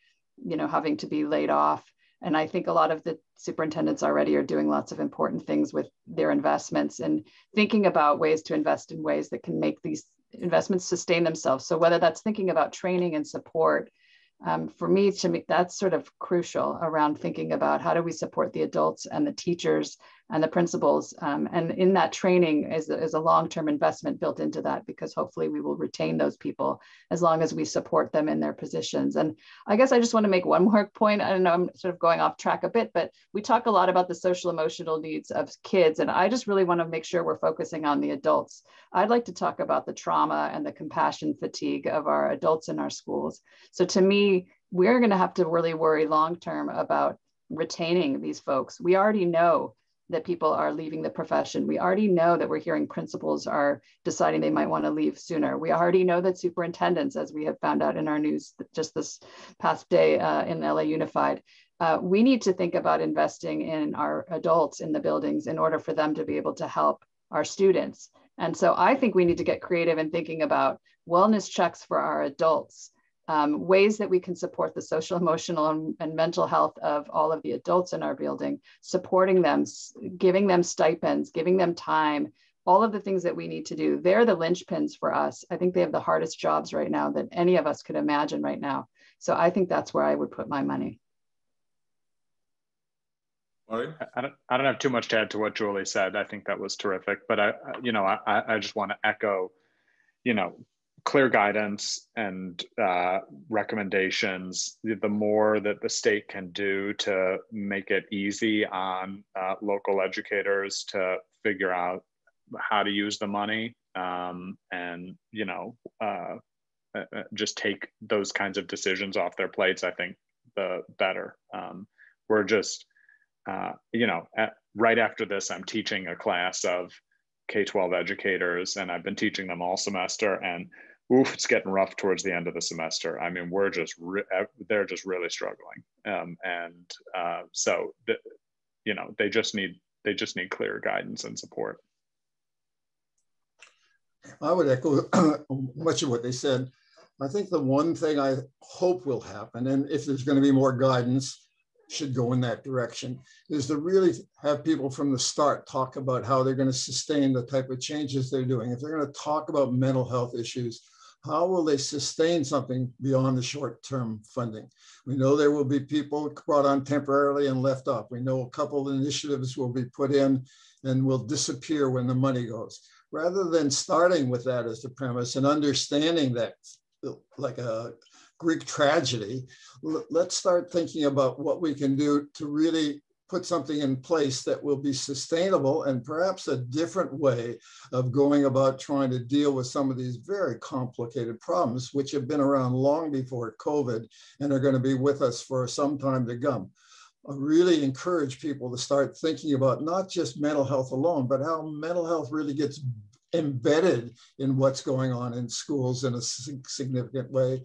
you know, having to be laid off. And I think a lot of the superintendents already are doing lots of important things with their investments and thinking about ways to invest in ways that can make these investments sustain themselves. So whether that's thinking about training and support, um, for me to me that's sort of crucial around thinking about how do we support the adults and the teachers and the principals. Um, and in that training is, is a long-term investment built into that because hopefully we will retain those people as long as we support them in their positions. And I guess I just want to make one more point. I don't know, I'm sort of going off track a bit, but we talk a lot about the social emotional needs of kids. And I just really want to make sure we're focusing on the adults. I'd like to talk about the trauma and the compassion fatigue of our adults in our schools. So to me, we're going to have to really worry long-term about retaining these folks. We already know that people are leaving the profession. We already know that we're hearing principals are deciding they might want to leave sooner. We already know that superintendents, as we have found out in our news just this past day uh, in LA Unified, uh, we need to think about investing in our adults in the buildings in order for them to be able to help our students. And so I think we need to get creative in thinking about wellness checks for our adults um, ways that we can support the social, emotional, and, and, mental health of all of the adults in our building, supporting them, giving them stipends, giving them time, all of the things that we need to do. They're the linchpins for us. I think they have the hardest jobs right now that any of us could imagine right now. So I think that's where I would put my money. I don't, I don't have too much to add to what Julie said. I think that was terrific, but I, you know, I, I just want to echo, you know, clear guidance and uh, recommendations, the more that the state can do to make it easy on uh, local educators to figure out how to use the money um, and, you know, uh, uh, uh just take those kinds of decisions off their plates, I think the better. Um, we're just, uh, you know, at, right after this, I'm teaching a class of K-12 educators and I've been teaching them all semester and oof, it's getting rough towards the end of the semester. I mean, we're just they're just really struggling, um, and uh, so you know they just need they just need clear guidance and support. I would echo much of what they said. I think the one thing I hope will happen, and if there's going to be more guidance, should go in that direction, is to really have people from the start talk about how they're going to sustain the type of changes they're doing. If they're going to talk about mental health issues, how will they sustain something beyond the short-term funding? We know there will be people brought on temporarily and left off. We know a couple of initiatives will be put in and will disappear when the money goes. Rather than starting with that as the premise and understanding that like a Greek tragedy, let's start thinking about what we can do to really put something in place that will be sustainable and perhaps a different way of going about trying to deal with some of these very complicated problems, which have been around long before COVID and are going to be with us for some time to come. I really encourage people to start thinking about not just mental health alone, but how mental health really gets embedded in what's going on in schools in a significant way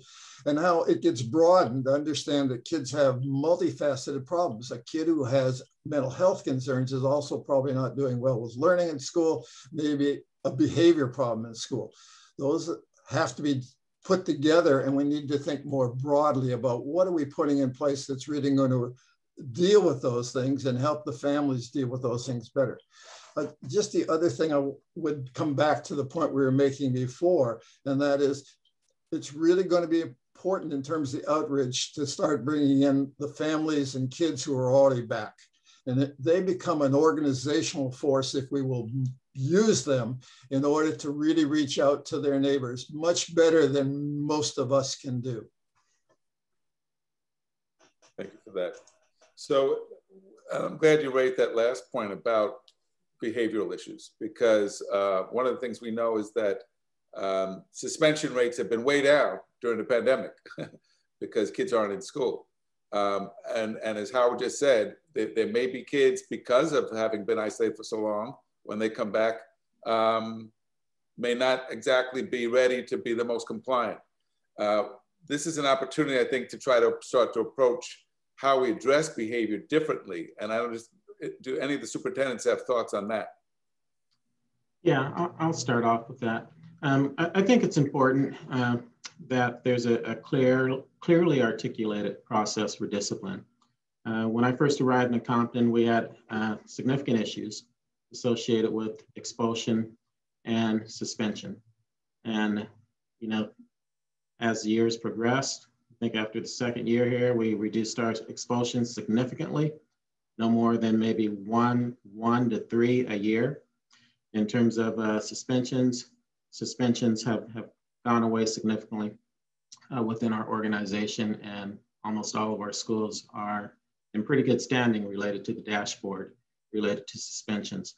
and how it gets broadened to understand that kids have multifaceted problems. A kid who has mental health concerns is also probably not doing well with learning in school, maybe a behavior problem in school. Those have to be put together and we need to think more broadly about what are we putting in place that's really going to deal with those things and help the families deal with those things better. Uh, just the other thing I would come back to the point we were making before, and that is it's really going to be important in terms of the outreach to start bringing in the families and kids who are already back. And they become an organizational force if we will use them in order to really reach out to their neighbors much better than most of us can do. Thank you for that. So I'm glad you raised that last point about behavioral issues because uh, one of the things we know is that um, suspension rates have been way down during the pandemic because kids aren't in school. Um, and, and as Howard just said, there, there, may be kids because of having been isolated for so long, when they come back, um, may not exactly be ready to be the most compliant. Uh, this is an opportunity, I think, to try to start to approach how we address behavior differently. And I don't just do any of the superintendents have thoughts on that? Yeah, I'll, start off with that. Um, I, think it's important uh, that there's a, a, clear, clearly articulated process for discipline. Uh, when I first arrived in Compton, we had uh, significant issues associated with expulsion and suspension. And, you know, as years progressed, I think after the second year here, we reduced our expulsions significantly, no more than maybe one, one to three a year. In terms of uh, suspensions, suspensions have, have gone away significantly uh, within our organization and almost all of our schools are in pretty good standing related to the dashboard related to suspensions.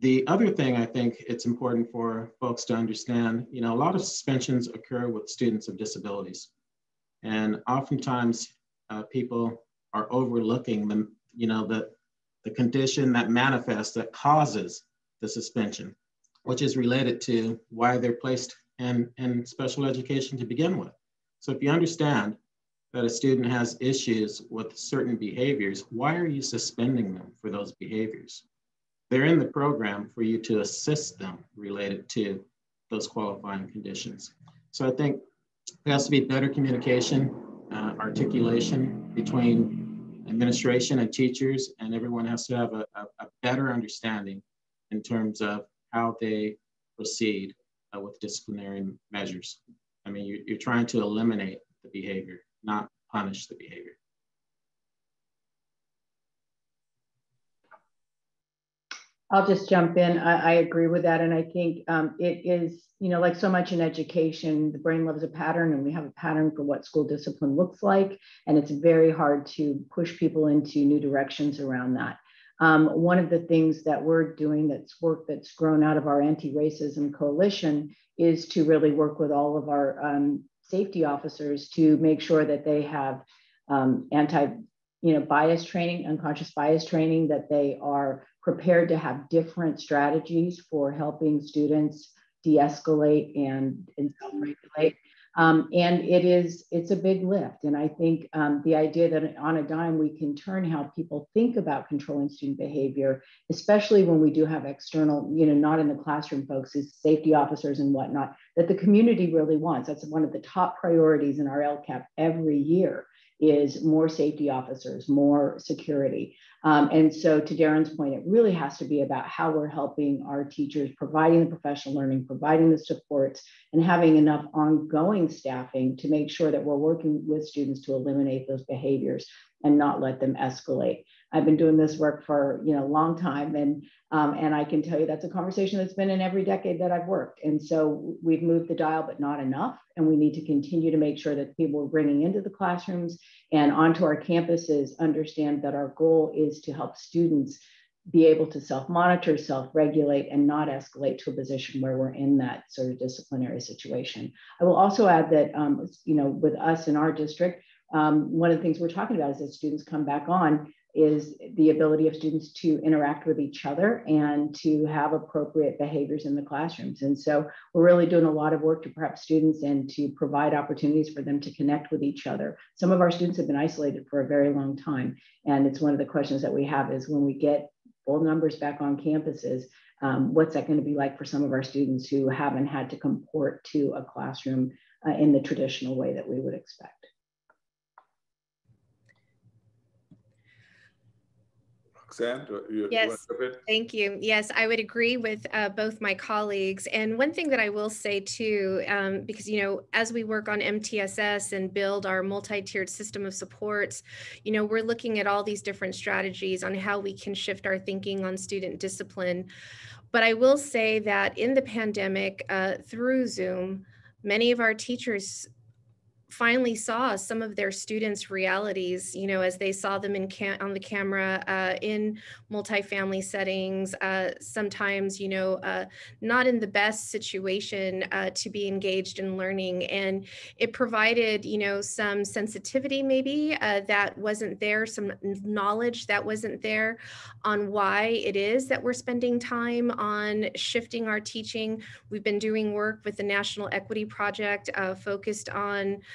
The other thing I think it's important for folks to understand, you know, a lot of suspensions occur with students of disabilities. And oftentimes uh, people are overlooking the, you know, the, the condition that manifests that causes the suspension, which is related to why they're placed in, in special education to begin with. So if you understand that a student has issues with certain behaviors, why are you suspending them for those behaviors? They're in the program for you to assist them related to those qualifying conditions. So I think there has to be better communication, uh, articulation between administration and teachers, and everyone has to have a, a, a better understanding in terms of how they proceed uh, with disciplinary measures. I mean, you, you're trying to eliminate the behavior, not punish the behavior. I'll just jump in. I, I, agree with that. And I think um, it is, you know, like so much in education, the brain loves a pattern and we have a pattern for what school discipline looks like. And it's very hard to push people into new directions around that. Um, one of the things that we're doing that's work that's grown out of our anti-racism coalition is to really work with all of our um, safety officers to make sure that they have um, anti you know bias training unconscious bias training that they are prepared to have different strategies for helping students de-escalate and, and self-regulate um, and it is, it's a big lift. And I think um, the idea that on a dime, we can turn how people think about controlling student behavior, especially when we do have external, you know, not in the classroom folks, is safety officers and whatnot, that the community really wants. That's one of the top priorities in our LCAP every year is more safety officers, more security. Um, and so to Darin's point, it really has to be about how we're helping our teachers, providing the professional learning, providing the supports, and having enough ongoing staffing to make sure that we're working with students to eliminate those behaviors and not let them escalate. I've been doing this work for you know a long time, and um, and I can tell you that's a conversation that's been in every decade that I've worked. And so we've moved the dial, but not enough. And we need to continue to make sure that people we're bringing into the classrooms and onto our campuses understand that our goal is to help students be able to self-monitor, self-regulate, and not escalate to a position where we're in that sort of disciplinary situation. I will also add that, um, you know, with us in our district, um, one of the things we're talking about is that students come back on is the ability of students to interact with each other and to have appropriate behaviors in the classrooms. And so we're really doing a lot of work to prep students and to provide opportunities for them to connect with each other. Some of our students have been isolated for a very long time. And it's one of the questions that we have is when we get full numbers back on campuses, um, what's that going to be like for some of our students who haven't had to comport to a classroom uh, in the traditional way that we would expect? You, yes, you thank you. Yes, I would agree with uh, both my colleagues. And one thing that I will say too, um, because you know, as we work on MTSS and build our multi-tiered system of supports, you know, we're looking at all these different strategies on how we can shift our thinking on student discipline. But I will say that in the pandemic, uh, through Zoom, many of our teachers finally saw some of their students' realities, you know, as they saw them in cam- on the camera uh, in multifamily settings, uh, sometimes, you know, uh, not in the best situation uh, to be engaged in learning. And it provided, you know, some sensitivity maybe uh, that wasn't there, some knowledge that wasn't there on why it is that we're spending time on shifting our teaching. We've been doing work with the National Equity Project uh, focused on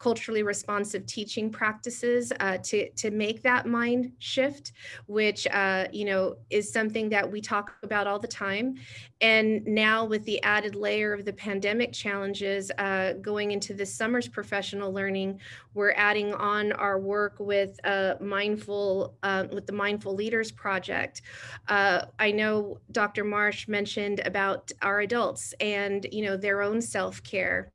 culturally responsive teaching practices uh, to, to make that mind shift, which, uh, you know, is something that we talk about all the time. And now with the added layer of the pandemic challenges uh, going into this summer's professional learning, we're adding on our work with uh, mindful, uh, with the Mindful Leaders Project. Uh, I know Dr. Marsh mentioned about our adults and, you know, their own self-care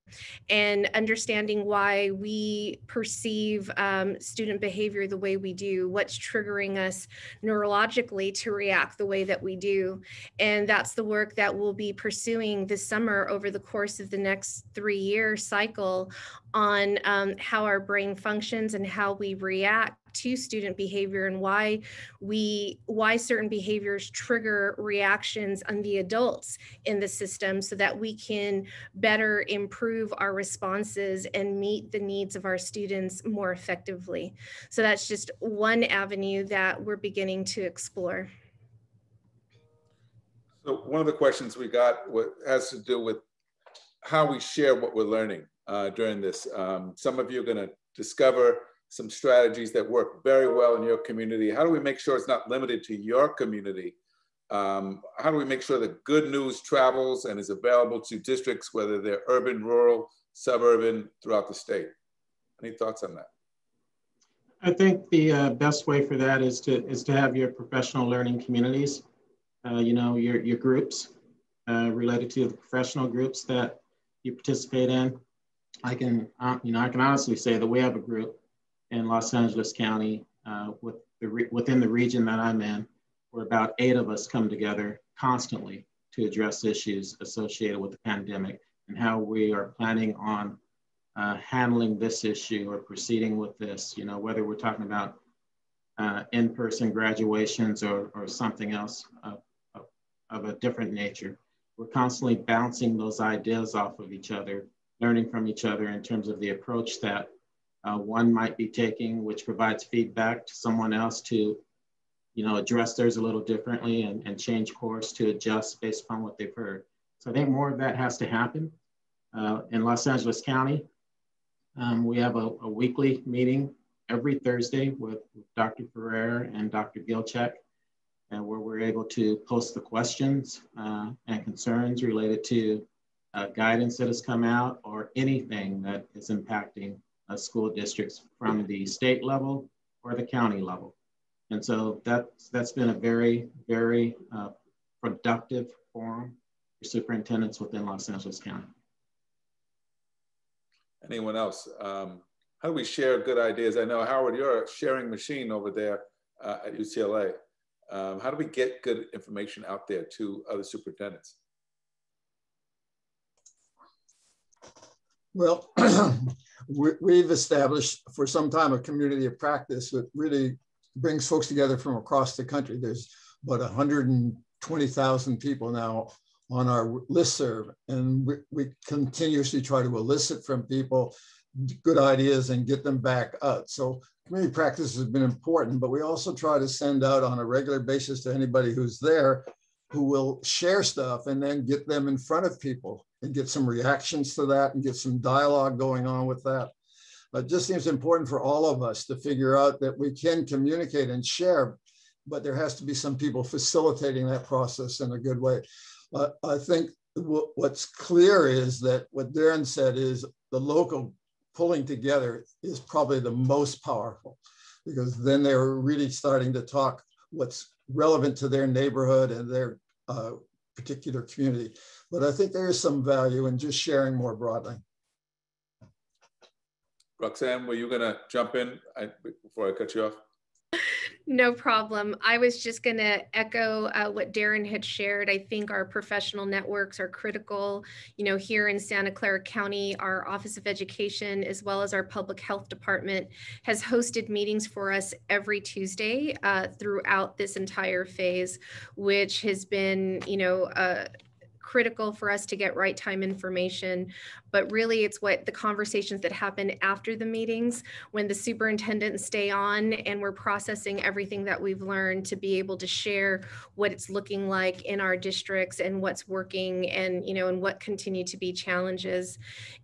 and understanding why we perceive um, student behavior the way we do, what's triggering us neurologically to react the way that we do. And that's the work that we'll be pursuing this summer over the course of the next three year cycle on um, how our brain functions and how we react to student behavior and why we why certain behaviors trigger reactions on the adults in the system so that we can better improve our responses and meet the needs of our students more effectively so that's just one avenue that we're beginning to explore so one of the questions we got has to do with how we share what we're learning uh, during this. Um, some of you are going to discover some strategies that work very well in your community. How do we make sure it's not limited to your community? Um, how do we make sure that good news travels and is available to districts, whether they're urban, rural, suburban, throughout the state? Any thoughts on that? I think the uh, best way for that is to is to have your professional learning communities, uh, you know, your your groups uh, related to the professional groups that you participate in. I can, uh, you know, I can honestly say that we have a group in Los Angeles County uh, with the within the region that I'm in, where about eight of us come together constantly to address issues associated with the pandemic and how we are planning on uh, handling this issue or proceeding with this, you know, whether we're talking about uh, in-person graduations or, or something else of, of, of a different nature. We're constantly bouncing those ideas off of each other, learning from each other in terms of the approach that uh, one might be taking, which provides feedback to someone else to, you know, address theirs a little differently and, and change course to adjust based upon what they've heard. So I think more of that has to happen. Uh, in Los Angeles County, um, we have a, a, weekly meeting every Thursday with, with Dr. Ferrer and Dr. Gilchek, and where we're able to post the questions uh, and concerns related to uh, guidance that has come out or anything that is impacting uh, school districts from the state level or the county level. And so that's, that's been a very, very uh, productive forum for superintendents within Los Angeles County. Anyone else? Um, how do we share good ideas? I know, Howard, you're a sharing machine over there uh, at UCLA. Um, how do we get good information out there to other superintendents? Well, we've established for some time a community of practice that really brings folks together from across the country. There's about 120,000 people now on our listserv, and we, we, continuously try to elicit from people good ideas and get them back out. So community practice has been important, but we also try to send out on a regular basis to anybody who's there who will share stuff and then get them in front of people and get some reactions to that and get some dialogue going on with that. It just seems important for all of us to figure out that we can communicate and share, but there has to be some people facilitating that process in a good way. Uh, I think what's clear is that what Darin said is the local pulling together is probably the most powerful because then they're really starting to talk what's relevant to their neighborhood and their uh, particular community. But I think there is some value in just sharing more broadly. Roxane, were you going to jump in I, before I cut you off? No problem. I was just going to echo uh, what Darin had shared. I think our professional networks are critical. You know, here in Santa Clara County, our Office of Education, as well as our Public Health Department, has hosted meetings for us every Tuesday uh, throughout this entire phase, which has been, you know, uh, critical for us to get right time information but really it's what the conversations that happen after the meetings when the superintendents stay on and we're processing everything that we've learned to be able to share what it's looking like in our districts and what's working and, you know, and what continue to be challenges.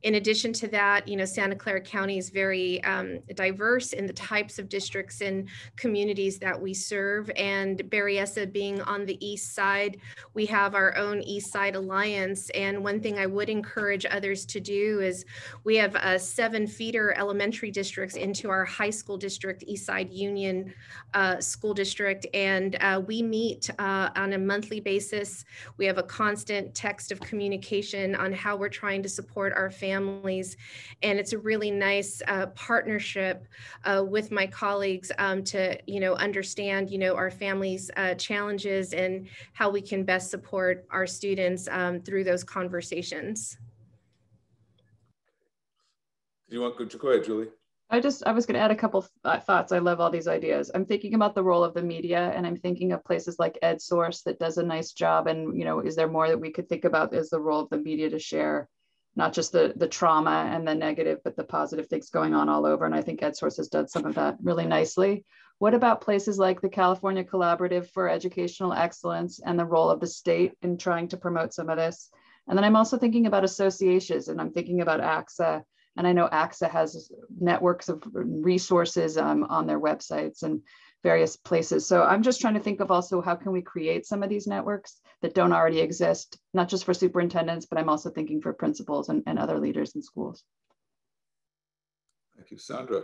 In addition to that, you know, Santa Clara County is very um, diverse in the types of districts and communities that we serve. And Berryessa being on the east side, we have our own East Side Alliance. And one thing I would encourage others to do is we have uh, seven feeder elementary districts into our high school district, East Side Union uh, School District. And uh, we meet uh, on a monthly basis. We have a constant text of communication on how we're trying to support our families. And it's a really nice uh, partnership uh, with my colleagues um, to, you know, understand, you know, our families' challenges and how we can best support our students um, through those conversations. Do you want to go ahead, Julie? I just, I was going to add a couple uh, thoughts. I love all these ideas. I'm thinking about the role of the media and I'm thinking of places like EdSource that does a nice job. And, you know, is there more that we could think about as the role of the media to share not just the, the trauma and the negative, but the positive things going on all over. And I think EdSource has done some of that really nicely. What about places like the California Collaborative for Educational Excellence and the role of the state in trying to promote some of this? And then I'm also thinking about associations and I'm thinking about ACSA and I know ACSA has networks of resources um, on their websites and various places. So I'm just trying to think of also how can we create some of these networks that don't already exist, not just for superintendents, but I'm also thinking for principals and, and other leaders in schools. Thank you, Sandra.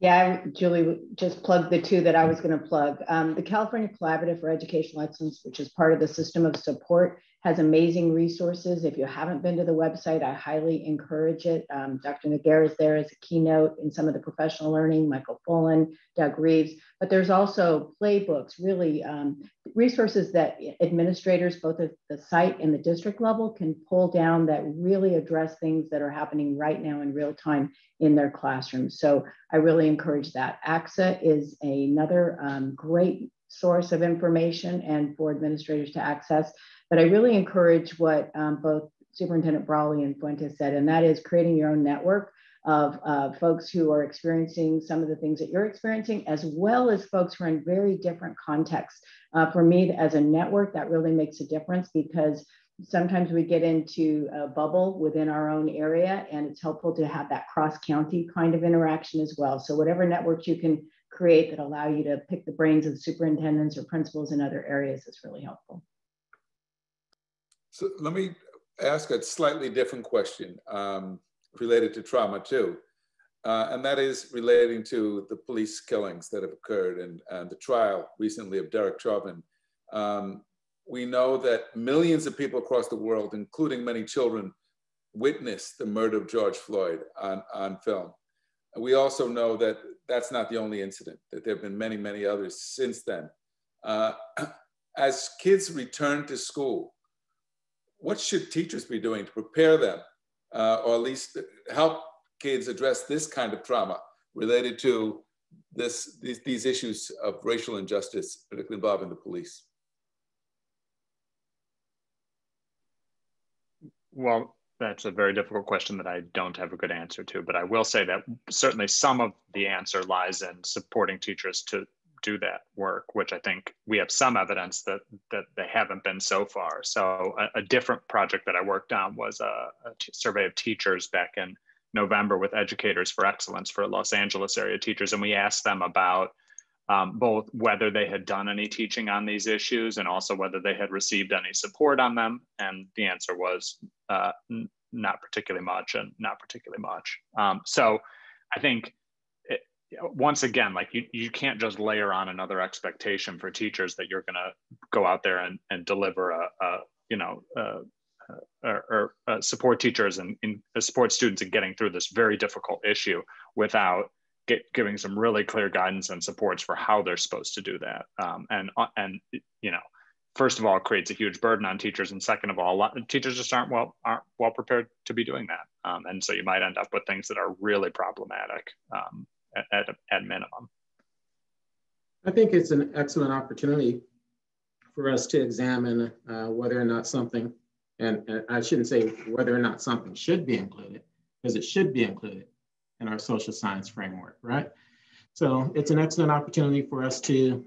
Yeah, Julie just plugged the two that I was going to plug. Um, the California Collaborative for Educational Excellence, which is part of the system of support, has amazing resources. If you haven't been to the website, I highly encourage it. Um, Dr. Noguera is there as a keynote in some of the professional learning, Michael Fullan, Doug Reeves, but there's also playbooks, really um, resources that administrators, both at the site and the district level, can pull down that really address things that are happening right now in real time in their classrooms. So I really encourage that. ACSA is another um, great source of information and for administrators to access. But I really encourage what um, both Superintendent Brawley and Fuentes said, and that is creating your own network of uh, folks who are experiencing some of the things that you're experiencing, as well as folks who are in very different contexts. Uh, for me, as a network, that really makes a difference because sometimes we get into a bubble within our own area, and it's helpful to have that cross county kind of interaction as well. So, whatever networks you can create that allow you to pick the brains of superintendents or principals in other areas is really helpful. So let me ask a slightly different question um, related to trauma too. Uh, and that is relating to the police killings that have occurred and, and the trial recently of Derek Chauvin. Um, we know that millions of people across the world, including many children, witnessed the murder of George Floyd on, on film. We also know that that's not the only incident, that there have been many, many others since then. Uh, as kids return to school, what should teachers be doing to prepare them, uh, or at least help kids address this kind of trauma related to this, these, these issues of racial injustice, particularly involving the police? Well, that's a very difficult question that I don't have a good answer to, but I will say that certainly some of the answer lies in supporting teachers to do that work, which I think we have some evidence that that they haven't been so far. So a, a different project that I worked on was a, survey of teachers back in November with Educators for Excellence for Los Angeles area teachers, and we asked them about um, both whether they had done any teaching on these issues and also whether they had received any support on them. And the answer was uh, not particularly much and not particularly much. Um, so I think once again, like you, you can't just layer on another expectation for teachers that you're going to go out there and, and deliver a, a you know, uh, or, or uh, support teachers and, and uh, support students in getting through this very difficult issue without get, giving some really clear guidance and supports for how they're supposed to do that. Um, and, uh, and, you know, first of all, it creates a huge burden on teachers. And second of all, lot, teachers just aren't well, aren't well prepared to be doing that. Um, and so you might end up with things that are really problematic. Um, at, at minimum. I think it's an excellent opportunity for us to examine uh, whether or not something And, and I shouldn't say whether or not something should be included, because it should be included in our social science framework, right? So it's an excellent opportunity for us to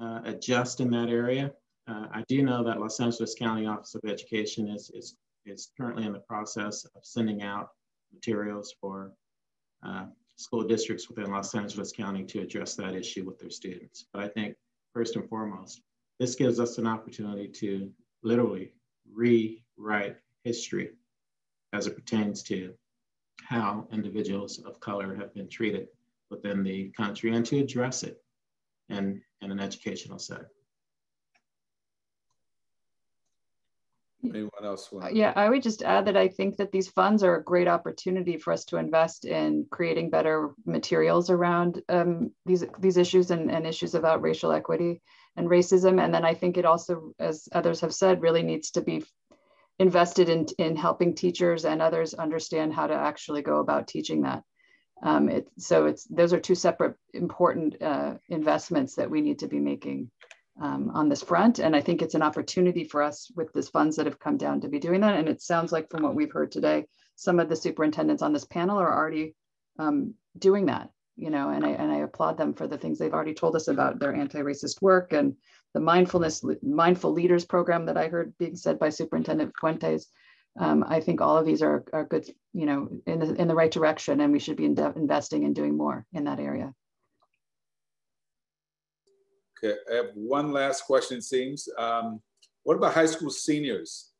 uh, adjust in that area. Uh, I do know that Los Angeles County Office of Education is, is, is currently in the process of sending out materials for uh, school districts within Los Angeles County to address that issue with their students. But I think first and foremost, this gives us an opportunity to literally rewrite history as it pertains to how individuals of color have been treated within the country and to address it in, in an educational setting. Anyone else want? Yeah, I would just add that I think that these funds are a great opportunity for us to invest in creating better materials around um, these these issues and, and issues about racial equity and racism. And then I think it also, as others have said, really needs to be invested in, in helping teachers and others understand how to actually go about teaching that. Um, it, so it's those are two separate important uh, investments that we need to be making um, on this front. And I think it's an opportunity for us with these funds that have come down to be doing that. And it sounds like from what we've heard today, some of the superintendents on this panel are already um, doing that, you know, and I, and I applaud them for the things they've already told us about their anti-racist work and the mindfulness, mindful leaders program that I heard being said by Superintendent Fuentes. Um, I think all of these are, are good, you know, in the, in the right direction, and we should be in investing and doing more in that area. Okay, I have one last question, it seems. Um, what about high school seniors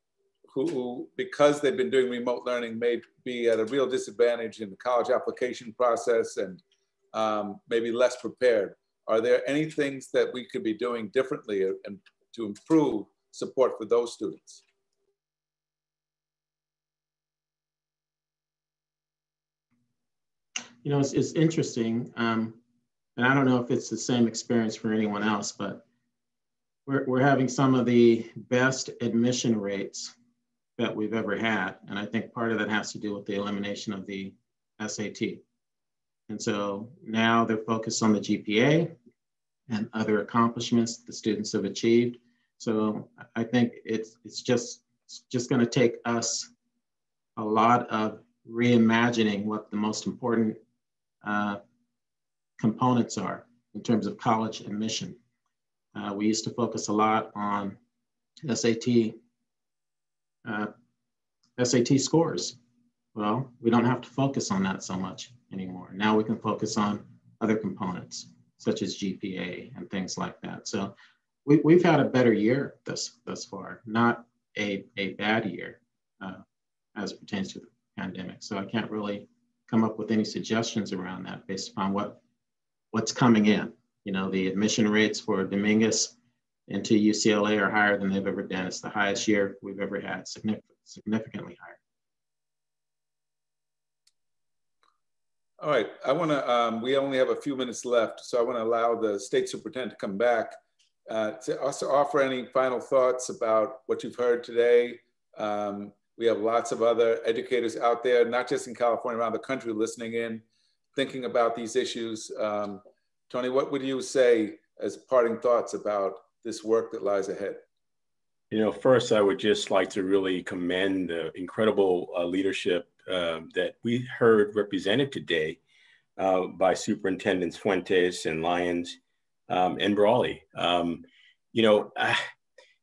who, who, because they've been doing remote learning, may be at a real disadvantage in the college application process and um, maybe less prepared? Are there any things that we could be doing differently and to improve support for those students? You know, it's, it's interesting. Um, and I don't know if it's the same experience for anyone else, but we're, we're having some of the best admission rates that we've ever had. And I think part of that has to do with the elimination of the SAT. And so now they're focused on the GPA and other accomplishments the students have achieved. So I think it's, it's just, it's just gonna take us a lot of reimagining what the most important uh, components are in terms of college admission. Uh, we used to focus a lot on SAT, uh, SAT scores. Well, we don't have to focus on that so much anymore. Now we can focus on other components such as GPA and things like that. So we, we've had a better year thus, thus far, not a, a bad year uh, as it pertains to the pandemic. So I can't really come up with any suggestions around that based upon what what's coming in. You know, the admission rates for Dominguez into UCLA are higher than they've ever done. It's the highest year we've ever had, significantly higher. All right, I want to, um, we only have a few minutes left, so I want to allow the state superintendent to come back uh, to also offer any final thoughts about what you've heard today. Um, we have lots of other educators out there, not just in California, around the country listening in thinking about these issues. Um, Tony, what would you say as parting thoughts about this work that lies ahead? You know, first, I would just like to really commend the incredible uh, leadership uh, that we heard represented today uh, by Superintendents Fuentes and Lyons um, and Brawley. Um, you know,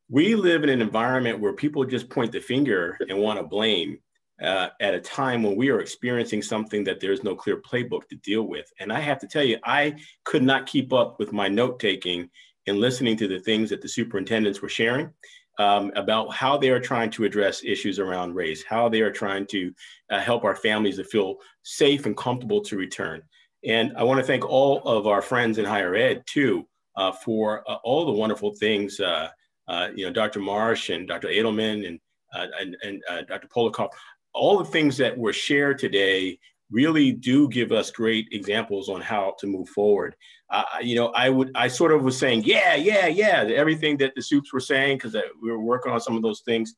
we live in an environment where people just point the finger and want to blame uh, at a time when we are experiencing something that there's no clear playbook to deal with. And I have to tell you, I could not keep up with my note taking and listening to the things that the superintendents were sharing. Um, about how they are trying to address issues around race, how they are trying to uh, help our families to feel safe and comfortable to return. And I want to thank all of our friends in higher ed too uh, for uh, all the wonderful things. Uh, uh, you know, Dr. Marsh and Dr. Adelman and uh, and, and Dr. Polikoff all the things that were shared today really do give us great examples on how to move forward. Uh, you know, I would, I sort of was saying, yeah, yeah, yeah, everything that the soups were saying, because we were working on some of those things.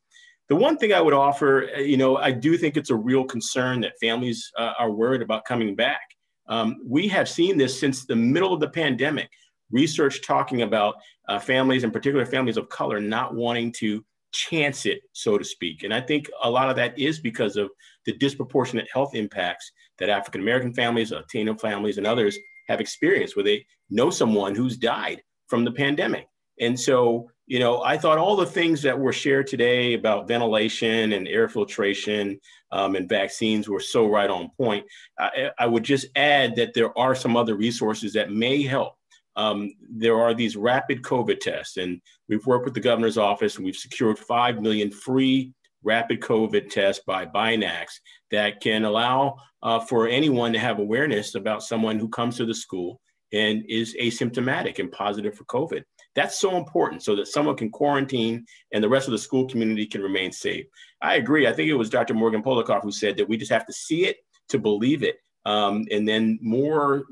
The one thing I would offer, uh, you know, I do think it's a real concern that families uh, are worried about coming back. Um, we have seen this since the middle of the pandemic. Research talking about uh, families, in particular families of color, not wanting to chance it, so to speak. And I think a lot of that is because of the disproportionate health impacts that African American families, Latino families, and others have experienced where they know someone who's died from the pandemic. And so, you know, I thought all the things that were shared today about ventilation and air filtration um, and vaccines were so right on point. I, I, would just add that there are some other resources that may help. Um, there are these rapid COVID tests, and we've worked with the governor's office and we've secured 5 million free rapid COVID tests by Binax that can allow uh, for anyone to have awareness about someone who comes to the school and is asymptomatic and positive for COVID. That's so important so that someone can quarantine and the rest of the school community can remain safe. I agree. I think it was Dr. Morgan Polikoff who said that we just have to see it to believe it. Um, and then more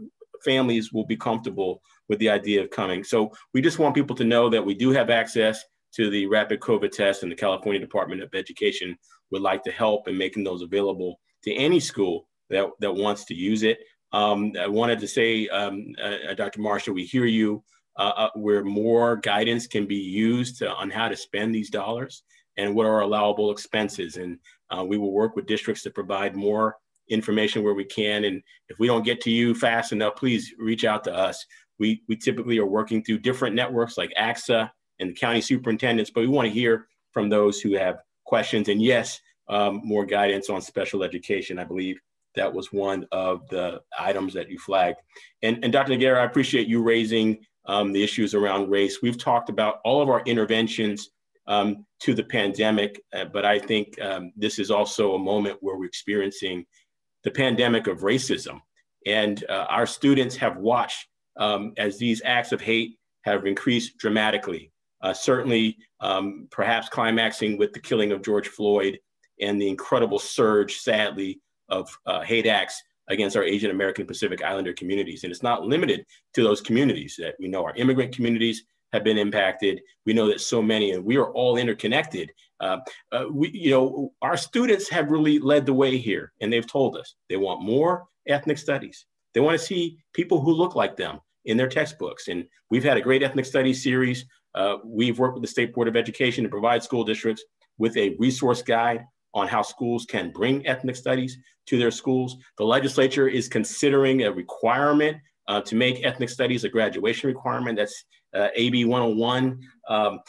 families will be comfortable with the idea of coming. So we just want people to know that we do have access to the rapid COVID test and the California Department of Education would like to help in making those available to any school that, that wants to use it. Um, I wanted to say, um, uh, Dr. Marshall, we hear you uh, uh, where more guidance can be used to, on how to spend these dollars and what are allowable expenses. And uh, we will work with districts to provide more information where we can. And if we don't get to you fast enough, please reach out to us. We, we typically are working through different networks like ACSA and the county superintendents, but we want to hear from those who have questions. And yes, um, more guidance on special education. I believe that was one of the items that you flagged. And, and Dr. Noguera, I appreciate you raising um, the issues around race. We've talked about all of our interventions um, to the pandemic, uh, but I think um, this is also a moment where we're experiencing the pandemic of racism. And uh, our students have watched um, as these acts of hate have increased dramatically. Uh, certainly, um, perhaps climaxing with the killing of George Floyd and the incredible surge, sadly, of uh, hate acts against our Asian American Pacific Islander communities. And it's not limited to those communities that we know our immigrant communities have been impacted. We know that so many, and we are all interconnected. Uh, uh, we, you know, our students have really led the way here, and they've told us they want more ethnic studies. They want to see people who look like them in their textbooks. And we've had a great ethnic studies series. Uh, we've worked with the State Board of Education to provide school districts with a resource guide on how schools can bring ethnic studies to their schools. The legislature is considering a requirement uh, to make ethnic studies a graduation requirement. That's uh, AB 101. Um,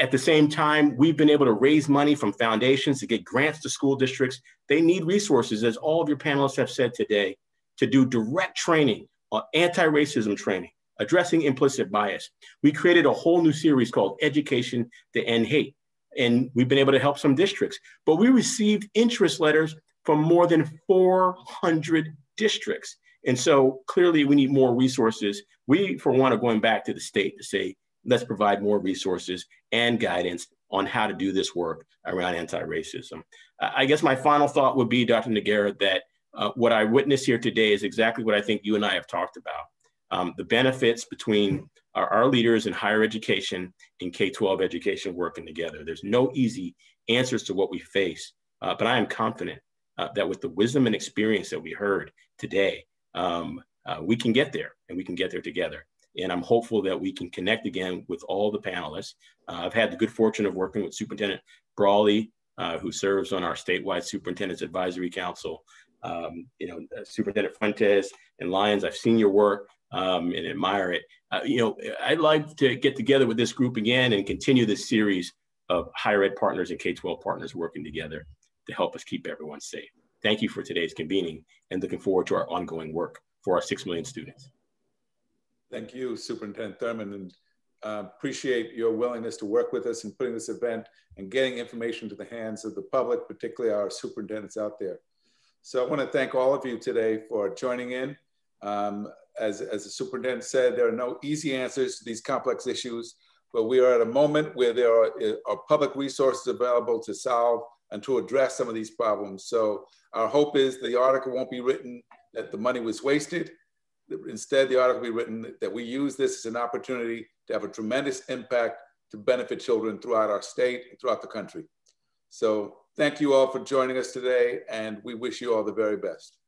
at the same time, we've been able to raise money from foundations to get grants to school districts. They need resources, as all of your panelists have said today, to do direct training on anti-racism training, addressing implicit bias. We created a whole new series called Education to End Hate and we've been able to help some districts. But we received interest letters from more than 400 districts. And so clearly we need more resources. We, for one, are going back to the state to say, let's provide more resources and guidance on how to do this work around anti-racism. I guess my final thought would be, Dr. Noguera, that uh, what I witnessed here today is exactly what I think you and I have talked about. Um, the benefits between our, our leaders in higher education and K-12 education working together. There's no easy answers to what we face, uh, but I am confident uh, that with the wisdom and experience that we heard today, um, uh, we can get there and we can get there together. And I'm hopeful that we can connect again with all the panelists. Uh, I've had the good fortune of working with Superintendent Brawley, uh, who serves on our statewide Superintendent's Advisory Council. Um, you know, uh, Superintendent Fuentes and Lyons, I've seen your work um, and admire it. Uh, you know, I'd like to get together with this group again and continue this series of higher ed partners and K-12 partners working together to help us keep everyone safe. Thank you for today's convening and looking forward to our ongoing work for our 6 million students. Thank you, Superintendent Thurmond, and uh, appreciate your willingness to work with us in putting this event and getting information to the hands of the public, particularly our superintendents out there. So I want to thank all of you today for joining in. Um, as, as the superintendent said, there are no easy answers to these complex issues, but we are at a moment where there are, are public resources available to solve and to address some of these problems. So our hope is the article won't be written that the money was wasted. Instead, the article will be written that we use this as an opportunity to have a tremendous impact to benefit children throughout our state and throughout the country. So thank you all for joining us today, and we wish you all the very best.